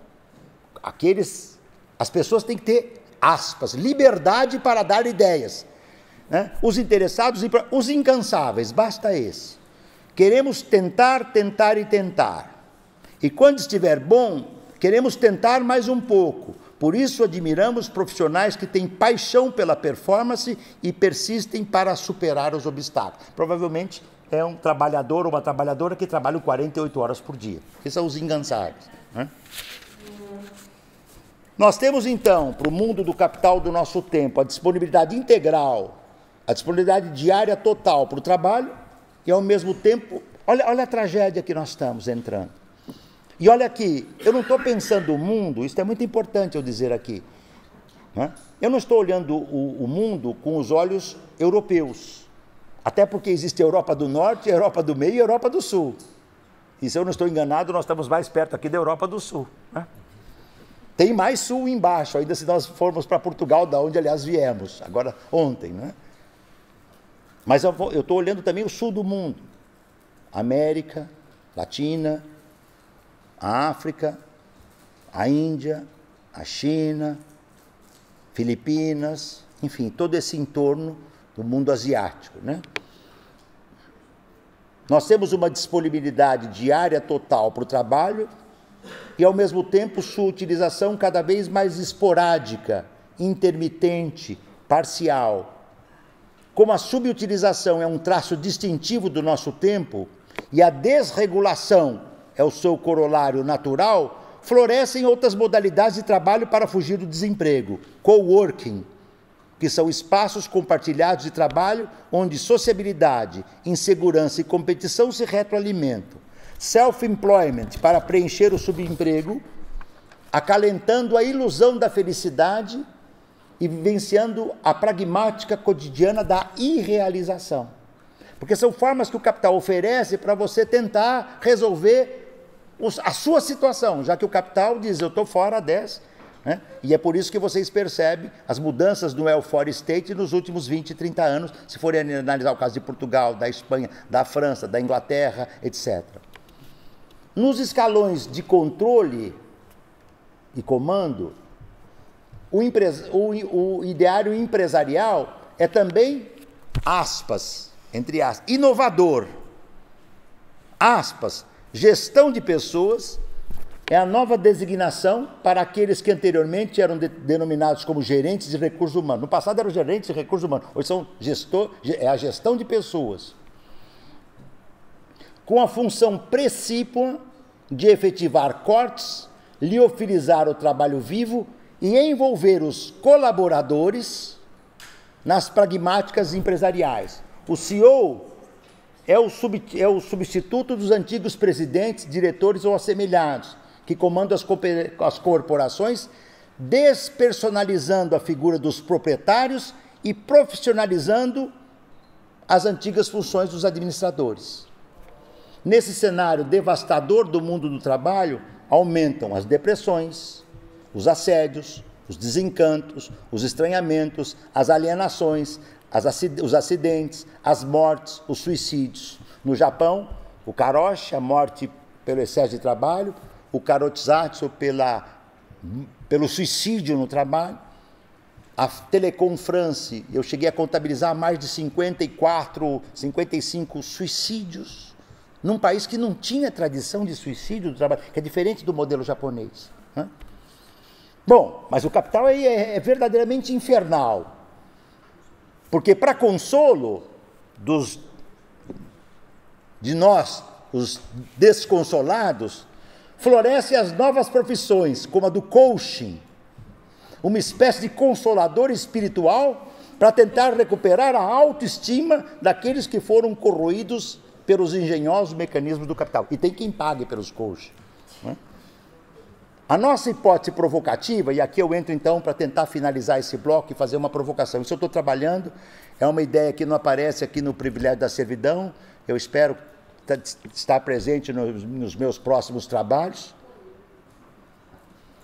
Speaker 1: aqueles as pessoas têm que ter aspas, liberdade para dar ideias. Né? Os interessados e os incansáveis, basta esse. Queremos tentar, tentar e tentar. E quando estiver bom, queremos tentar mais um pouco. Por isso admiramos profissionais que têm paixão pela performance e persistem para superar os obstáculos. Provavelmente é um trabalhador ou uma trabalhadora que trabalha 48 horas por dia. Que são os incansáveis. Né? Nós temos então, para o mundo do capital do nosso tempo, a disponibilidade integral, a disponibilidade diária total para o trabalho e, ao mesmo tempo, olha, olha a tragédia que nós estamos entrando. E olha aqui, eu não estou pensando o mundo, isso é muito importante eu dizer aqui. Né? Eu não estou olhando o, o mundo com os olhos europeus. Até porque existe a Europa do Norte, a Europa do Meio e a Europa do Sul. E se eu não estou enganado, nós estamos mais perto aqui da Europa do Sul. Né? Tem mais sul embaixo, ainda se nós formos para Portugal, da onde, aliás, viemos, agora ontem, né? Mas eu estou olhando também o sul do mundo. América, Latina, a África, a Índia, a China, Filipinas, enfim, todo esse entorno do mundo asiático, né? Nós temos uma disponibilidade diária total para o trabalho e, ao mesmo tempo, sua utilização cada vez mais esporádica, intermitente, parcial. Como a subutilização é um traço distintivo do nosso tempo e a desregulação é o seu corolário natural, florescem outras modalidades de trabalho para fugir do desemprego, coworking, que são espaços compartilhados de trabalho onde sociabilidade, insegurança e competição se retroalimentam. Self-employment para preencher o subemprego, acalentando a ilusão da felicidade e vivenciando a pragmática cotidiana da irrealização. Porque são formas que o capital oferece para você tentar resolver a sua situação, já que o capital diz: eu estou fora 10. Né? E é por isso que vocês percebem as mudanças no welfare state nos últimos 20, 30 anos, se forem analisar o caso de Portugal, da Espanha, da França, da Inglaterra, etc. Nos escalões de controle e comando, o, o, o ideário empresarial é também, aspas, entre aspas, inovador. Aspas, gestão de pessoas é a nova designação para aqueles que anteriormente eram de, denominados como gerentes de recursos humanos. No passado eram gerentes de recursos humanos, hoje são gestor, é a gestão de pessoas com a função precípua de efetivar cortes, liofilizar o trabalho vivo e envolver os colaboradores nas pragmáticas empresariais. O CEO é o, sub, é o substituto dos antigos presidentes, diretores ou assemelhados, que comandam as, as corporações, despersonalizando a figura dos proprietários e profissionalizando as antigas funções dos administradores. Nesse cenário devastador do mundo do trabalho, aumentam as depressões, os assédios, os desencantos, os estranhamentos, as alienações, as os acidentes, as mortes, os suicídios. No Japão, o karoshi, a morte pelo excesso de trabalho, o karotizatsu pela, pelo suicídio no trabalho, a Telecom France, eu cheguei a contabilizar mais de 54, 55 suicídios num país que não tinha tradição de suicídio do trabalho, que é diferente do modelo japonês. Né? Bom, mas o capital aí é, é verdadeiramente infernal. Porque, para consolo dos, de nós, os desconsolados, florescem as novas profissões, como a do coaching, uma espécie de consolador espiritual para tentar recuperar a autoestima daqueles que foram corroídos pelos engenhosos mecanismos do capital. E tem quem pague pelos coaches. A nossa hipótese provocativa, e aqui eu entro então para tentar finalizar esse bloco e fazer uma provocação. Isso eu estou trabalhando, é uma ideia que não aparece aqui no privilégio da servidão, eu espero estar presente nos, nos meus próximos trabalhos.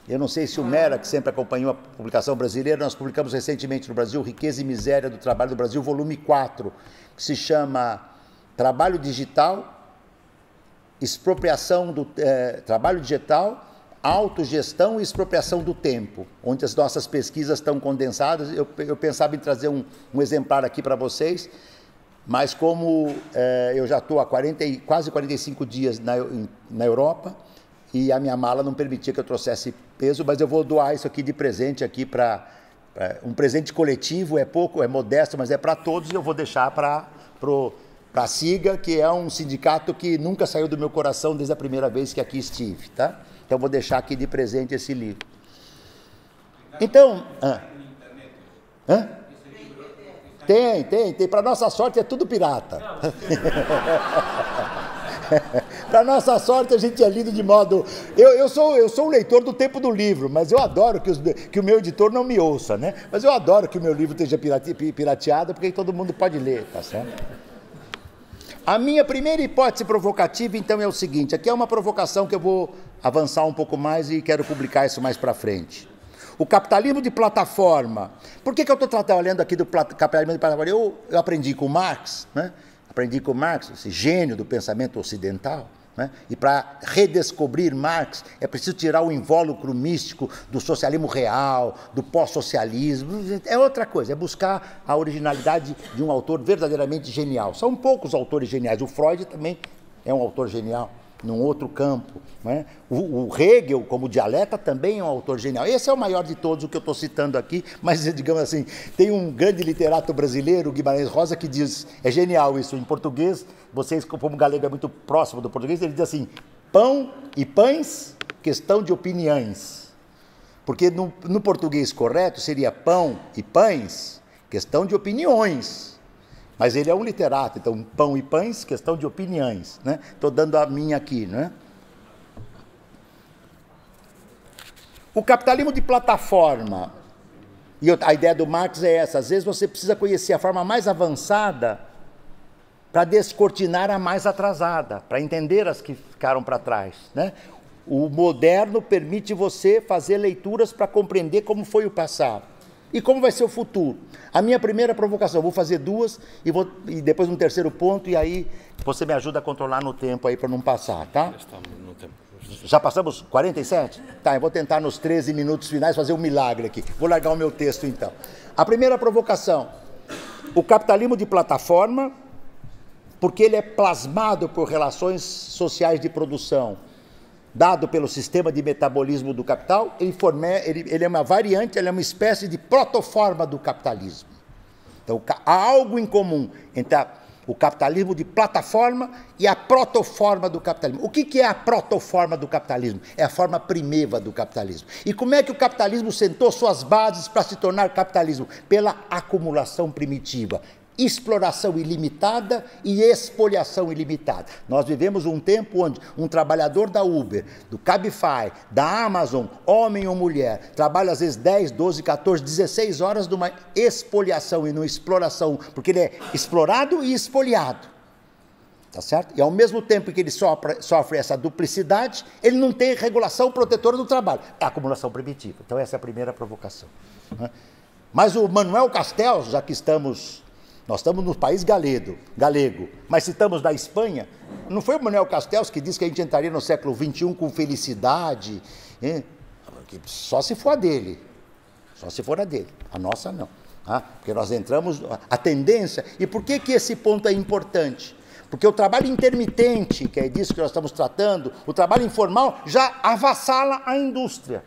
Speaker 1: Eu não sei se o Mera, que sempre acompanhou a publicação brasileira, nós publicamos recentemente no Brasil Riqueza e Miséria do Trabalho do Brasil, volume 4, que se chama Trabalho Digital, Expropriação do eh, Trabalho Digital, Autogestão e Expropriação do Tempo, onde as nossas pesquisas estão condensadas. Eu, eu pensava em trazer um, um exemplar aqui para vocês, mas como eh, eu já estou há 40, quase 45 dias na, na Europa, e a minha mala não permitia que eu trouxesse peso, mas eu vou doar isso aqui de presente aqui para um presente coletivo, é pouco, é modesto, mas é para todos e eu vou deixar para para a SIGA, que é um sindicato que nunca saiu do meu coração desde a primeira vez que aqui estive, tá? Então vou deixar aqui de presente esse livro. Então, ah, hã? Tem, tem, tem. Para nossa sorte é tudo pirata. *laughs* Para nossa sorte, a gente é lido de modo. Eu, eu, sou, eu sou um leitor do tempo do livro, mas eu adoro que, os, que o meu editor não me ouça, né? Mas eu adoro que o meu livro esteja pirateado, porque todo mundo pode ler, tá certo? A minha primeira hipótese provocativa, então, é o seguinte: aqui é uma provocação que eu vou avançar um pouco mais e quero publicar isso mais para frente. O capitalismo de plataforma. Por que, que eu estou trabalhando aqui do capitalismo de plataforma? Eu, eu aprendi com Marx, né? Aprendi com Marx, esse gênio do pensamento ocidental. Né? E para redescobrir Marx é preciso tirar o invólucro místico do socialismo real, do pós-socialismo. É outra coisa, é buscar a originalidade de um autor verdadeiramente genial. São poucos autores geniais. O Freud também é um autor genial num outro campo. Né? O, o, Hegel, como dialeta, também é um autor genial. Esse é o maior de todos, o que eu estou citando aqui, mas, *laughs* digamos assim, tem um grande literato brasileiro, Guimarães Rosa, que diz, é genial isso, em português, vocês, como galego é muito próximo do português, ele diz assim, pão e pães, questão de opiniões. Porque no, no português correto seria pão e pães, questão de opiniões. Mas ele é um literato, então pão e pães, questão de opiniões. Estou né? dando a minha aqui. Né? O capitalismo de plataforma. E a ideia do Marx é essa: às vezes você precisa conhecer a forma mais avançada para descortinar a mais atrasada, para entender as que ficaram para trás. Né? O moderno permite você fazer leituras para compreender como foi o passado. E como vai ser o futuro? A minha primeira provocação, vou fazer duas e, vou, e depois um terceiro ponto, e aí você me ajuda a controlar no tempo aí para não passar, tá? Já passamos 47? Tá, eu vou tentar nos 13 minutos finais fazer um milagre aqui. Vou largar o meu texto então. A primeira provocação: o capitalismo de plataforma, porque ele é plasmado por relações sociais de produção dado pelo sistema de metabolismo do capital, ele, forme, ele, ele é uma variante, ele é uma espécie de protoforma do capitalismo. Então, há algo em comum entre a, o capitalismo de plataforma e a protoforma do capitalismo. O que, que é a protoforma do capitalismo? É a forma primeva do capitalismo. E como é que o capitalismo sentou suas bases para se tornar capitalismo? Pela acumulação primitiva exploração ilimitada e expoliação ilimitada. Nós vivemos um tempo onde um trabalhador da Uber, do Cabify, da Amazon, homem ou mulher, trabalha às vezes 10, 12, 14, 16 horas numa expoliação e numa exploração, porque ele é explorado e expoliado. Tá certo? E ao mesmo tempo que ele sofre, sofre essa duplicidade, ele não tem regulação protetora do trabalho. É acumulação primitiva. Então, essa é a primeira provocação. Né? Mas o Manuel Castells, já que estamos nós estamos no país galego, galego, mas se estamos na Espanha, não foi o Manuel Castells que disse que a gente entraria no século XXI com felicidade? Hein? Só se for a dele, só se for a dele, a nossa não. Ah, porque nós entramos, a tendência, e por que, que esse ponto é importante? Porque o trabalho intermitente, que é disso que nós estamos tratando, o trabalho informal, já avassala a indústria.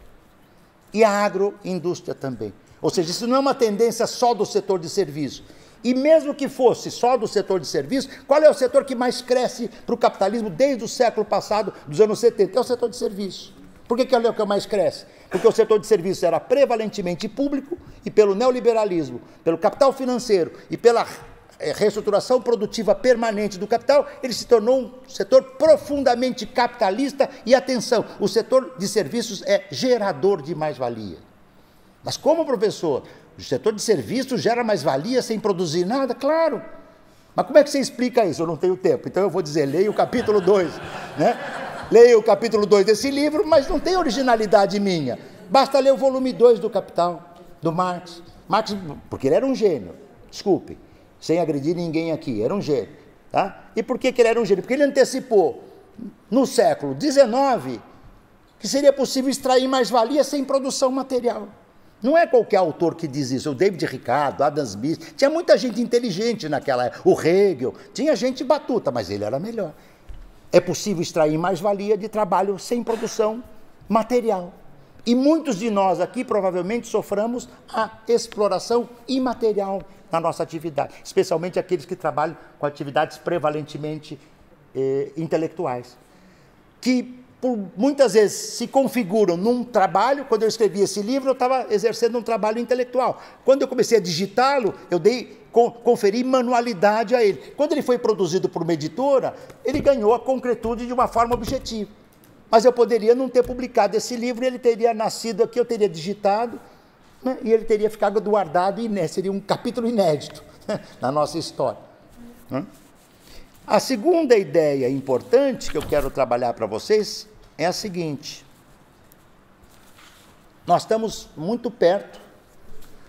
Speaker 1: E a agroindústria também. Ou seja, isso não é uma tendência só do setor de serviço. E mesmo que fosse só do setor de serviços, qual é o setor que mais cresce para o capitalismo desde o século passado, dos anos 70? É o setor de serviços. Por que, que é o que mais cresce? Porque o setor de serviços era prevalentemente público e pelo neoliberalismo, pelo capital financeiro e pela eh, reestruturação produtiva permanente do capital, ele se tornou um setor profundamente capitalista e atenção, o setor de serviços é gerador de mais-valia. Mas como professor, o setor de serviços gera mais-valia sem produzir nada? Claro. Mas como é que você explica isso? Eu não tenho tempo. Então eu vou dizer, leia o capítulo 2. *laughs* Né? Leia o capítulo 2 desse livro, mas não tem originalidade minha. Basta ler o volume 2 do Capital, do Marx. Marx, porque ele era um gênio, desculpe, sem agredir ninguém aqui, era um gênio. Tá? E por que, que ele era um gênio? Porque ele antecipou no século XIX que seria possível extrair mais-valia sem produção material. Não é qualquer autor que diz isso. O David Ricardo, Adam Smith, tinha muita gente inteligente naquela época. O Hegel, tinha gente batuta, mas ele era melhor. É possível extrair mais-valia de trabalho sem produção material. E muitos de nós aqui provavelmente soframos a exploração imaterial na nossa atividade, especialmente aqueles que trabalham com atividades prevalentemente eh, intelectuais, que por, muitas vezes se configuram num trabalho. Quando eu escrevi esse livro, eu estava exercendo um trabalho intelectual. Quando eu comecei a digitá-lo, eu dei conferi manualidade a ele. Quando ele foi produzido por uma editora, ele ganhou a concretude de uma forma objetiva. Mas eu poderia não ter publicado esse livro, ele teria nascido aqui, eu teria digitado, né, e ele teria ficado guardado, e seria um capítulo inédito né, na nossa história. Né. A segunda ideia importante que eu quero trabalhar para vocês é a seguinte: nós estamos muito perto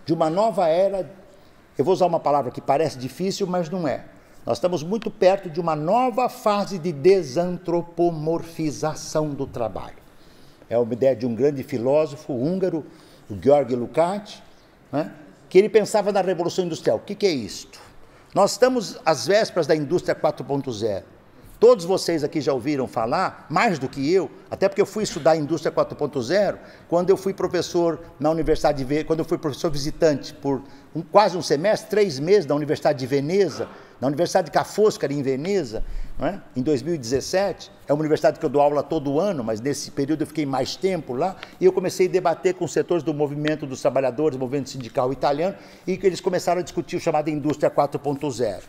Speaker 1: de uma nova era. Eu vou usar uma palavra que parece difícil, mas não é. Nós estamos muito perto de uma nova fase de desantropomorfização do trabalho. É uma ideia de um grande filósofo húngaro, o Georg Lukács, né, que ele pensava na Revolução Industrial. O que, que é isto? Nós estamos às vésperas da indústria 4.0. Todos vocês aqui já ouviram falar, mais do que eu, até porque eu fui estudar a indústria 4.0 quando eu fui professor na Universidade de quando eu fui professor visitante por um, quase um semestre, três meses na Universidade de Veneza, na Universidade de Ca' Foscari, em Veneza, é? em 2017. É uma universidade que eu dou aula todo ano, mas nesse período eu fiquei mais tempo lá, e eu comecei a debater com os setores do movimento dos trabalhadores, movimento sindical italiano, e que eles começaram a discutir o chamado indústria 4.0.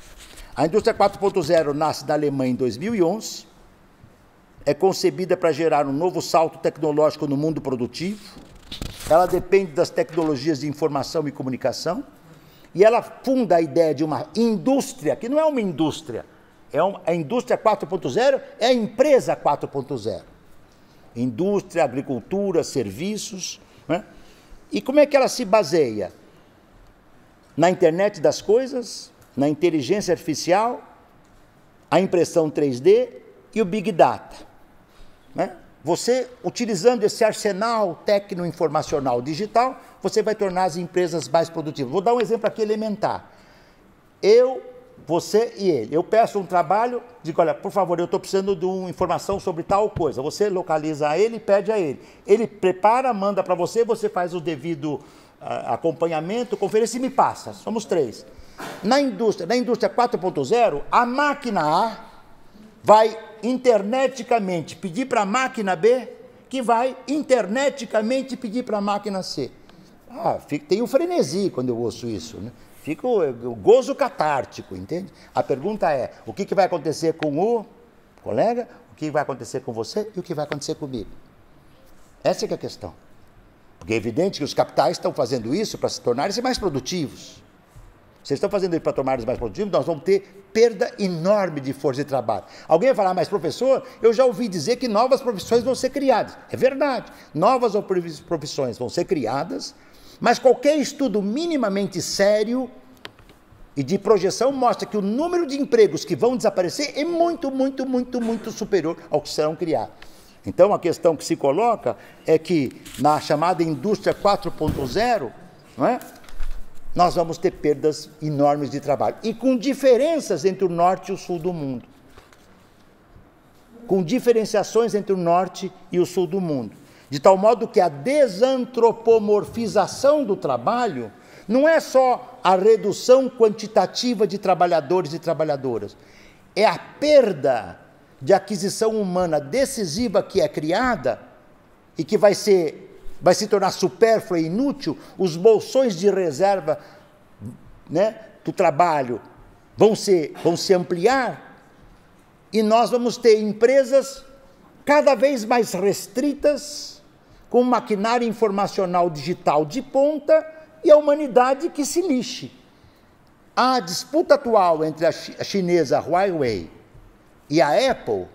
Speaker 1: A indústria 4.0 nasce da Alemanha em 2011, é concebida para gerar um novo salto tecnológico no mundo produtivo, ela depende das tecnologias de informação e comunicação, e ela funda a ideia de uma indústria, que não é uma indústria, é a indústria 4.0 é a empresa 4.0. Indústria, agricultura, serviços. Né? E como é que ela se baseia? Na internet das coisas, na inteligência artificial, a impressão 3D e o Big Data. Né? Você, utilizando esse arsenal tecno-informacional digital, você vai tornar as empresas mais produtivas. Vou dar um exemplo aqui elementar. Eu, você e ele. Eu peço um trabalho, digo, olha, por favor, eu estou precisando de uma informação sobre tal coisa. Você localiza ele e pede a ele. Ele prepara, manda para você, você faz o devido uh, acompanhamento, conferência e me passa. Somos três. Na indústria, na indústria 4.0, a máquina A vai interneticamente pedir para a máquina B, que vai interneticamente pedir para a máquina C. Ah, tem o frenesi quando eu ouço isso, né? Fica o, o gozo catártico, entende? A pergunta é: o que, que vai acontecer com o colega, o que vai acontecer com você e o que vai acontecer comigo? Essa é, é a questão. Porque é evidente que os capitais estão fazendo isso para se tornarem mais produtivos. Vocês estão fazendo isso para tornar mais produtivos, nós vamos ter perda enorme de força de trabalho. Alguém vai falar, mas professor, eu já ouvi dizer que novas profissões vão ser criadas. É verdade, novas profissões vão ser criadas, mas qualquer estudo minimamente sério e de projeção mostra que o número de empregos que vão desaparecer é muito, muito, muito, muito superior ao que serão criados. Então a questão que se coloca é que na chamada indústria 4.0, não é? Nós vamos ter perdas enormes de trabalho. E com diferenças entre o norte e o sul do mundo. Com diferenciações entre o norte e o sul do mundo. De tal modo que a desantropomorfização do trabalho não é só a redução quantitativa de trabalhadores e trabalhadoras, é a perda de aquisição humana decisiva que é criada e que vai ser vai se tornar supérfluo e inútil, os bolsões de reserva né, do trabalho vão se, vão se ampliar e nós vamos ter empresas cada vez mais restritas, com maquinário informacional digital de ponta e a humanidade que se lixe. A disputa atual entre a chinesa Huawei e a Apple,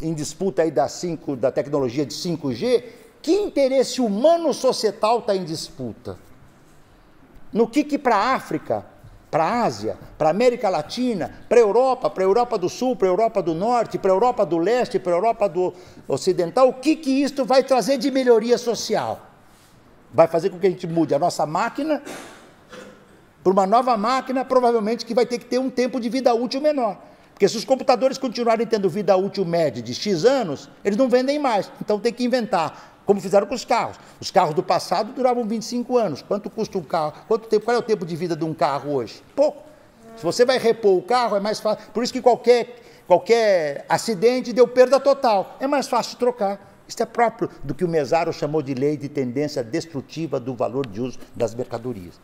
Speaker 1: em disputa aí da, 5, da tecnologia de 5G, que interesse humano societal está em disputa? No que, que para a África, para a Ásia, para a América Latina, para a Europa, para a Europa do Sul, para a Europa do Norte, para a Europa do Leste, para a Europa do Ocidental, o que, que isto vai trazer de melhoria social? Vai fazer com que a gente mude a nossa máquina para uma nova máquina, provavelmente que vai ter que ter um tempo de vida útil menor. Porque se os computadores continuarem tendo vida útil média de X anos, eles não vendem mais. Então tem que inventar, como fizeram com os carros. Os carros do passado duravam 25 anos. Quanto custa um carro? Quanto tempo? Qual é o tempo de vida de um carro hoje? Pouco. Se você vai repor o carro, é mais fácil. Por isso que qualquer, qualquer acidente deu perda total. É mais fácil trocar. Isso é próprio do que o Mesaro chamou de lei de tendência destrutiva do valor de uso das mercadorias.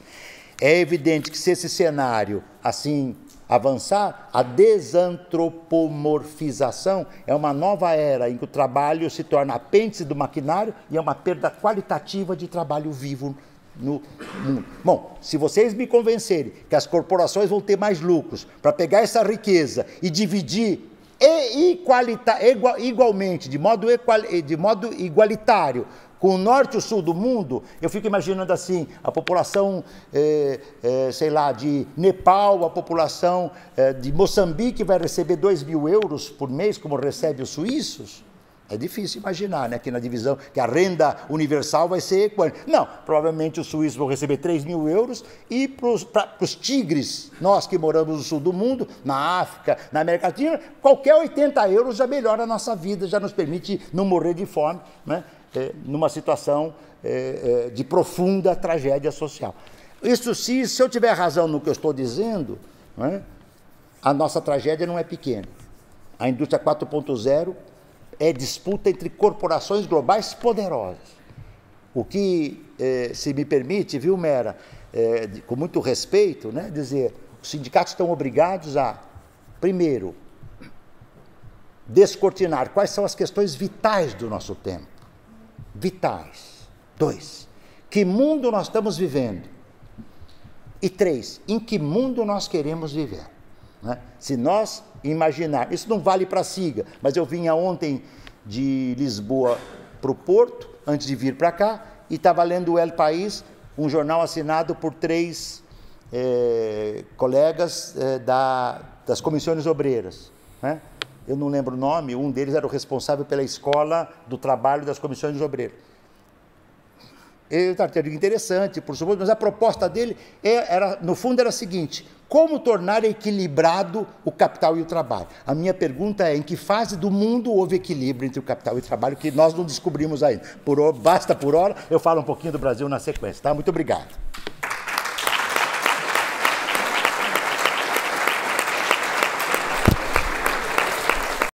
Speaker 1: É evidente que se esse cenário assim avançar, a desantropomorfização é uma nova era em que o trabalho se torna apêndice do maquinário e é uma perda qualitativa de trabalho vivo no mundo. Bom, se vocês me convencerem que as corporações vão ter mais lucros para pegar essa riqueza e dividir e igualmente, de modo, de modo igualitário, com o norte e o sul do mundo, eu fico imaginando assim, a população, é, é, sei lá, de Nepal, a população é, de Moçambique vai receber 2 mil euros por mês, como recebe os suíços? É difícil imaginar, né, que na divisão, que a renda universal vai ser equânime. Não, provavelmente os suíços vão receber 3 mil euros e para os tigres, nós que moramos no sul do mundo, na África, na América Latina, qualquer 80 euros já melhora a nossa vida, já nos permite não morrer de fome, né? É, numa situação é, é, de profunda tragédia social. Isso se, se eu tiver razão no que eu estou dizendo, é? a nossa tragédia não é pequena. A indústria 4.0 é disputa entre corporações globais poderosas. O que, é, se me permite, viu, Mera, é, com muito respeito, né, dizer, os sindicatos estão obrigados a, primeiro, descortinar quais são as questões vitais do nosso tempo vitais. Dois, que mundo nós estamos vivendo? E três, em que mundo nós queremos viver? Né? Se nós imaginar, isso não vale para SIGA, mas eu vinha ontem de Lisboa para o Porto, antes de vir para cá, e estava lendo o El País, um jornal assinado por três é, colegas é, da, das comissões obreiras. Né? Eu não lembro o nome, um deles era o responsável pela escola do trabalho das comissões de obreiros. Ele artigo interessante, por suposto, mas a proposta dele é, era, no fundo era a seguinte: como tornar equilibrado o capital e o trabalho? A minha pergunta é: em que fase do mundo houve equilíbrio entre o capital e o trabalho que nós não descobrimos ainda? Por, basta por hora, eu falo um pouquinho do Brasil na sequência, tá? Muito obrigado.